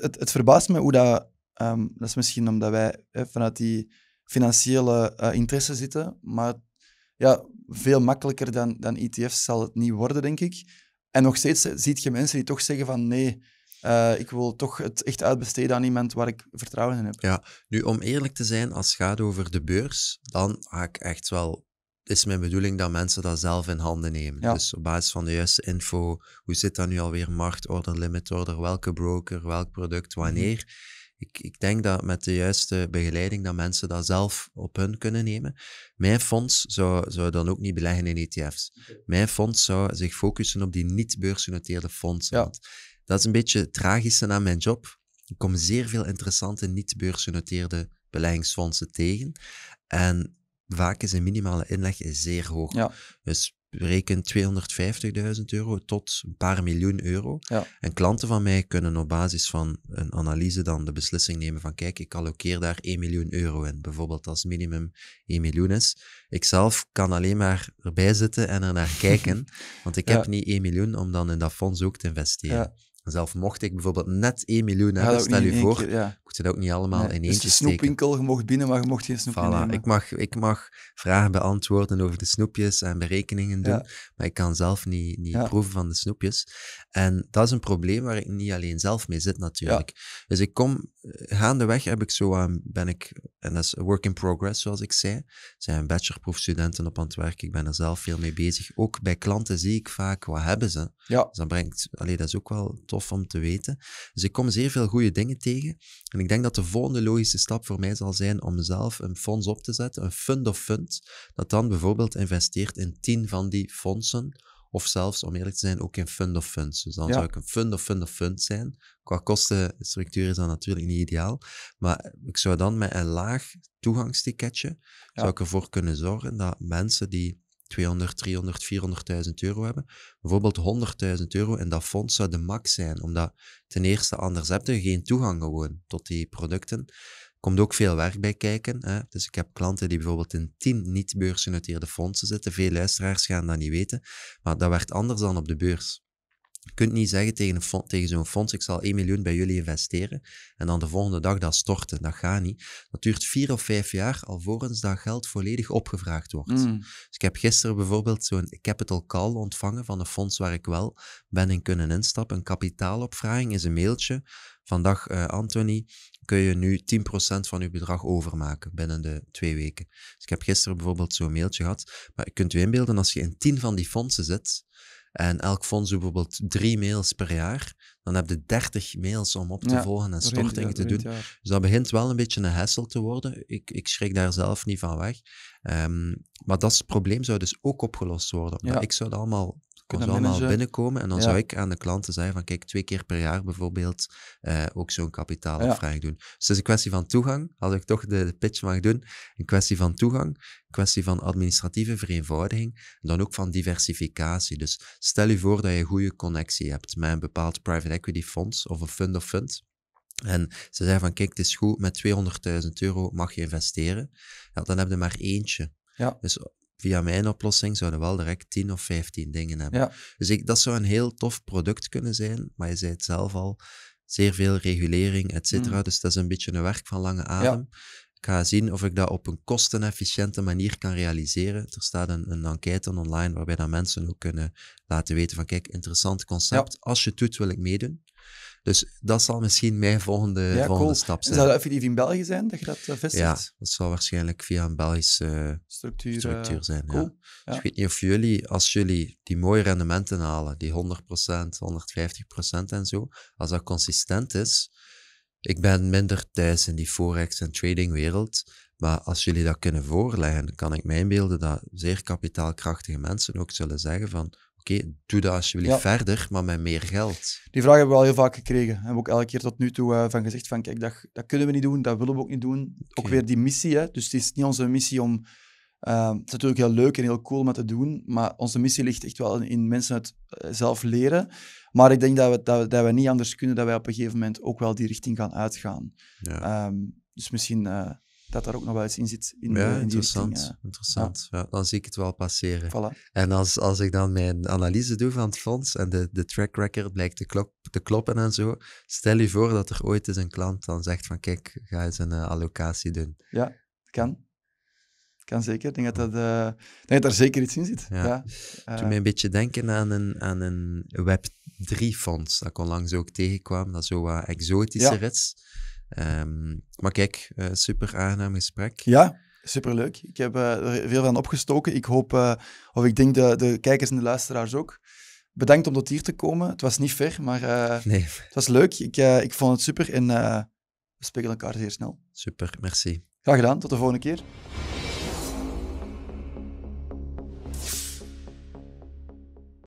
het, het verbaast me hoe dat. ehm, dat is misschien omdat wij vanuit die financiële interesse zitten. Maar ja, veel makkelijker dan, dan ETF's zal het niet worden, denk ik. En nog steeds ziet je mensen die toch zeggen van nee. Eh, ik wil toch het echt uitbesteden aan iemand waar ik vertrouwen in heb. Nu, om eerlijk te zijn, als het gaat over de beurs, dan ga ik echt wel. Is mijn bedoeling dat mensen dat zelf in handen nemen. Ja. Dus op basis van de juiste info, hoe zit dat nu alweer? Marktorder, limitorder, welke broker, welk product, wanneer? Ik, ik denk dat met de juiste begeleiding dat mensen dat zelf op hun kunnen nemen. Mijn fonds zou, zou dan ook niet beleggen in ETF's. Mijn fonds zou zich focussen op die niet-beursgenoteerde fondsen. Ja. Dat is een beetje het tragische aan mijn job. Ik kom zeer veel interessante niet-beursgenoteerde beleggingsfondsen tegen. En vaak is een minimale inleg zeer hoog. Ja. Dus bereken 250.000 euro tot een paar miljoen euro. Ja. En klanten van mij kunnen op basis van een analyse dan de beslissing nemen van kijk, ik allokeer daar 1 miljoen euro in. Bijvoorbeeld als minimum 1 miljoen is. Ik zelf kan alleen maar erbij zitten en er naar kijken, <laughs> want ik Ja. heb niet 1 miljoen om dan in dat fonds ook te investeren. Ja. Zelf mocht ik bijvoorbeeld net 1 miljoen hebben, stel één voor, keer, ja. Je dat ook niet allemaal Nee, in dus eentje de steken. snoepwinkel, je mocht binnen, maar je mocht geen snoep Voilà, ik mag, ik mag vragen beantwoorden over de snoepjes en berekeningen doen, Ja. maar ik kan zelf niet, niet Ja. proeven van de snoepjes. En dat is een probleem waar ik niet alleen zelf mee zit natuurlijk. Dus ik kom, eh, gaandeweg heb ik zo aan, ben ik, en dat is work in progress zoals ik zei, zijn bachelorproefstudenten op aan het werk, ik ben er zelf veel mee bezig. Ook bij klanten zie ik vaak, wat hebben ze? Ja, Dus dat brengt, allee, dat is ook wel tof om te weten. Dus ik kom zeer veel goede dingen tegen. En ik denk dat de volgende logische stap voor mij zal zijn om zelf een fonds op te zetten, een fund of fund, dat dan bijvoorbeeld investeert in tien van die fondsen. Of zelfs, om eerlijk te zijn, ook in fund of funds. Dus dan Ja. zou ik een fund of fund of fund zijn. Qua kostenstructuur is dat natuurlijk niet ideaal. Maar ik zou dan met een laag toegangsticketje, zou ik ervoor kunnen zorgen dat mensen die 200, 300, 400.000 euro hebben, bijvoorbeeld 100.000 euro in dat fonds zou de max zijn. Omdat ten eerste, anders heb geen toegang gewoon tot die producten. Komt ook veel werk bij kijken. Hè? Dus ik heb klanten die bijvoorbeeld in 10 niet beursgenoteerde fondsen zitten. Veel luisteraars gaan dat niet weten. Maar dat werkt anders dan op de beurs. Je kunt niet zeggen tegen, een tegen zo'n fonds, ik zal 1 miljoen bij jullie investeren en dan de volgende dag dat storten. Dat gaat niet. Dat duurt vier of vijf jaar alvorens dat geld volledig opgevraagd wordt. Mm. Dus ik heb gisteren bijvoorbeeld zo'n capital call ontvangen van een fonds waar ik wel ben in kunnen instappen. Een kapitaalopvraging is een mailtje. Vandaag, eh, Anthony, kun je nu 10% van uw bedrag overmaken binnen de twee weken. Dus ik heb gisteren bijvoorbeeld zo'n mailtje gehad. Maar je kunt u inbeelden, als je in 10 van die fondsen zit, en elk fonds doet bijvoorbeeld drie mails per jaar, dan heb je 30 mails om op te Ja, volgen en stortingen te doen. Dus dat begint wel een beetje een hassle te worden. Ik, ik schrik daar zelf niet van weg. Ehm, maar dat is- probleem zou dus ook opgelost worden. omdat Ja. Ik zou dat allemaal, Kunnen zou allemaal managen. binnenkomen en dan Ja. zou ik aan de klanten zeggen van kijk, twee keer per jaar bijvoorbeeld eh, ook zo'n kapitaalopvraging doen. Dus het is een kwestie van toegang, als ik toch de, de pitch mag doen. Een kwestie van toegang, een kwestie van administratieve vereenvoudiging en dan ook van diversificatie. Dus stel je voor dat je een goede connectie hebt met een bepaald private equity fonds of een fund of fund. En ze zeggen van, kijk, het is goed, met 200.000 euro mag je investeren. Ja, dan heb je maar eentje. Ja. Dus via mijn oplossing zouden we wel direct 10 of 15 dingen hebben. Ja. Dus ik, dat zou een heel tof product kunnen zijn, maar je zei het zelf al, zeer veel regulering, et cetera. Mm. Dus dat is een beetje een werk van lange adem. Ik ga zien of ik dat op een kostenefficiënte manier kan realiseren. Er staat een, een enquête online waarbij dat mensen ook kunnen laten weten van kijk, interessant concept. Als je het doet, wil ik meedoen. Dus dat zal misschien mijn volgende, Ja, volgende cool. stap zijn. Zou dat effectief in België zijn, dat je dat eh, vestigt? Ja, dat zal waarschijnlijk via een Belgische Structuur. eh, structuur zijn. cool. Ja. Dus ik weet niet of jullie, als jullie die mooie rendementen halen, die 100%, 150% en zo, als dat consistent is, ik ben minder thuis in die forex- en tradingwereld, maar als jullie dat kunnen voorleggen, kan ik mij inbeelden dat zeer kapitaalkrachtige mensen ook zullen zeggen van, oké, doe dat alsjeblieft Ja. verder, maar met meer geld. Die vraag hebben we al heel vaak gekregen. Hebben we ook elke keer tot nu toe eh, van gezegd van kijk, dat, dat kunnen we niet doen, dat willen we ook niet doen. Ook weer die missie, hè. dus het is niet onze missie om... eh, het is natuurlijk heel leuk en heel cool om het te doen, maar onze missie ligt echt wel in, mensen het eh, zelf leren. Maar ik denk dat we, dat, we, dat we niet anders kunnen, dat wij op een gegeven moment ook wel die richting gaan uitgaan. Ja, Ehm, dus misschien dat daar ook nog wel eens in zit. In, ja in interessant. richting. interessant. Ja, dan zie ik het wel passeren. voilà. En als, als ik dan mijn analyse doe van het fonds en de, de track record blijkt te, klop, te kloppen en zo, stel je voor dat er ooit eens een klant dan zegt van kijk, ga eens een eh, allocatie doen. Kan. Kan zeker. Ik denk dat, dat, eh, denk dat daar zeker iets in zit. Ja. Ja. Toen Eh, mij een beetje denken aan een, aan een Web3-fonds dat ik onlangs ook tegenkwam, dat zo wat exotischer is. Ehm, maar kijk, eh, super aangenaam gesprek. Ja, superleuk. Ik heb eh, er veel van opgestoken. Ik hoop, eh, of ik denk de, de kijkers en de luisteraars ook. Bedankt om tot hier te komen. Het was niet ver, maar <laughs> Nee, het was leuk. Ik, ik vond het super en we spreken elkaar zeer snel. super, merci. Graag gedaan, tot de volgende keer.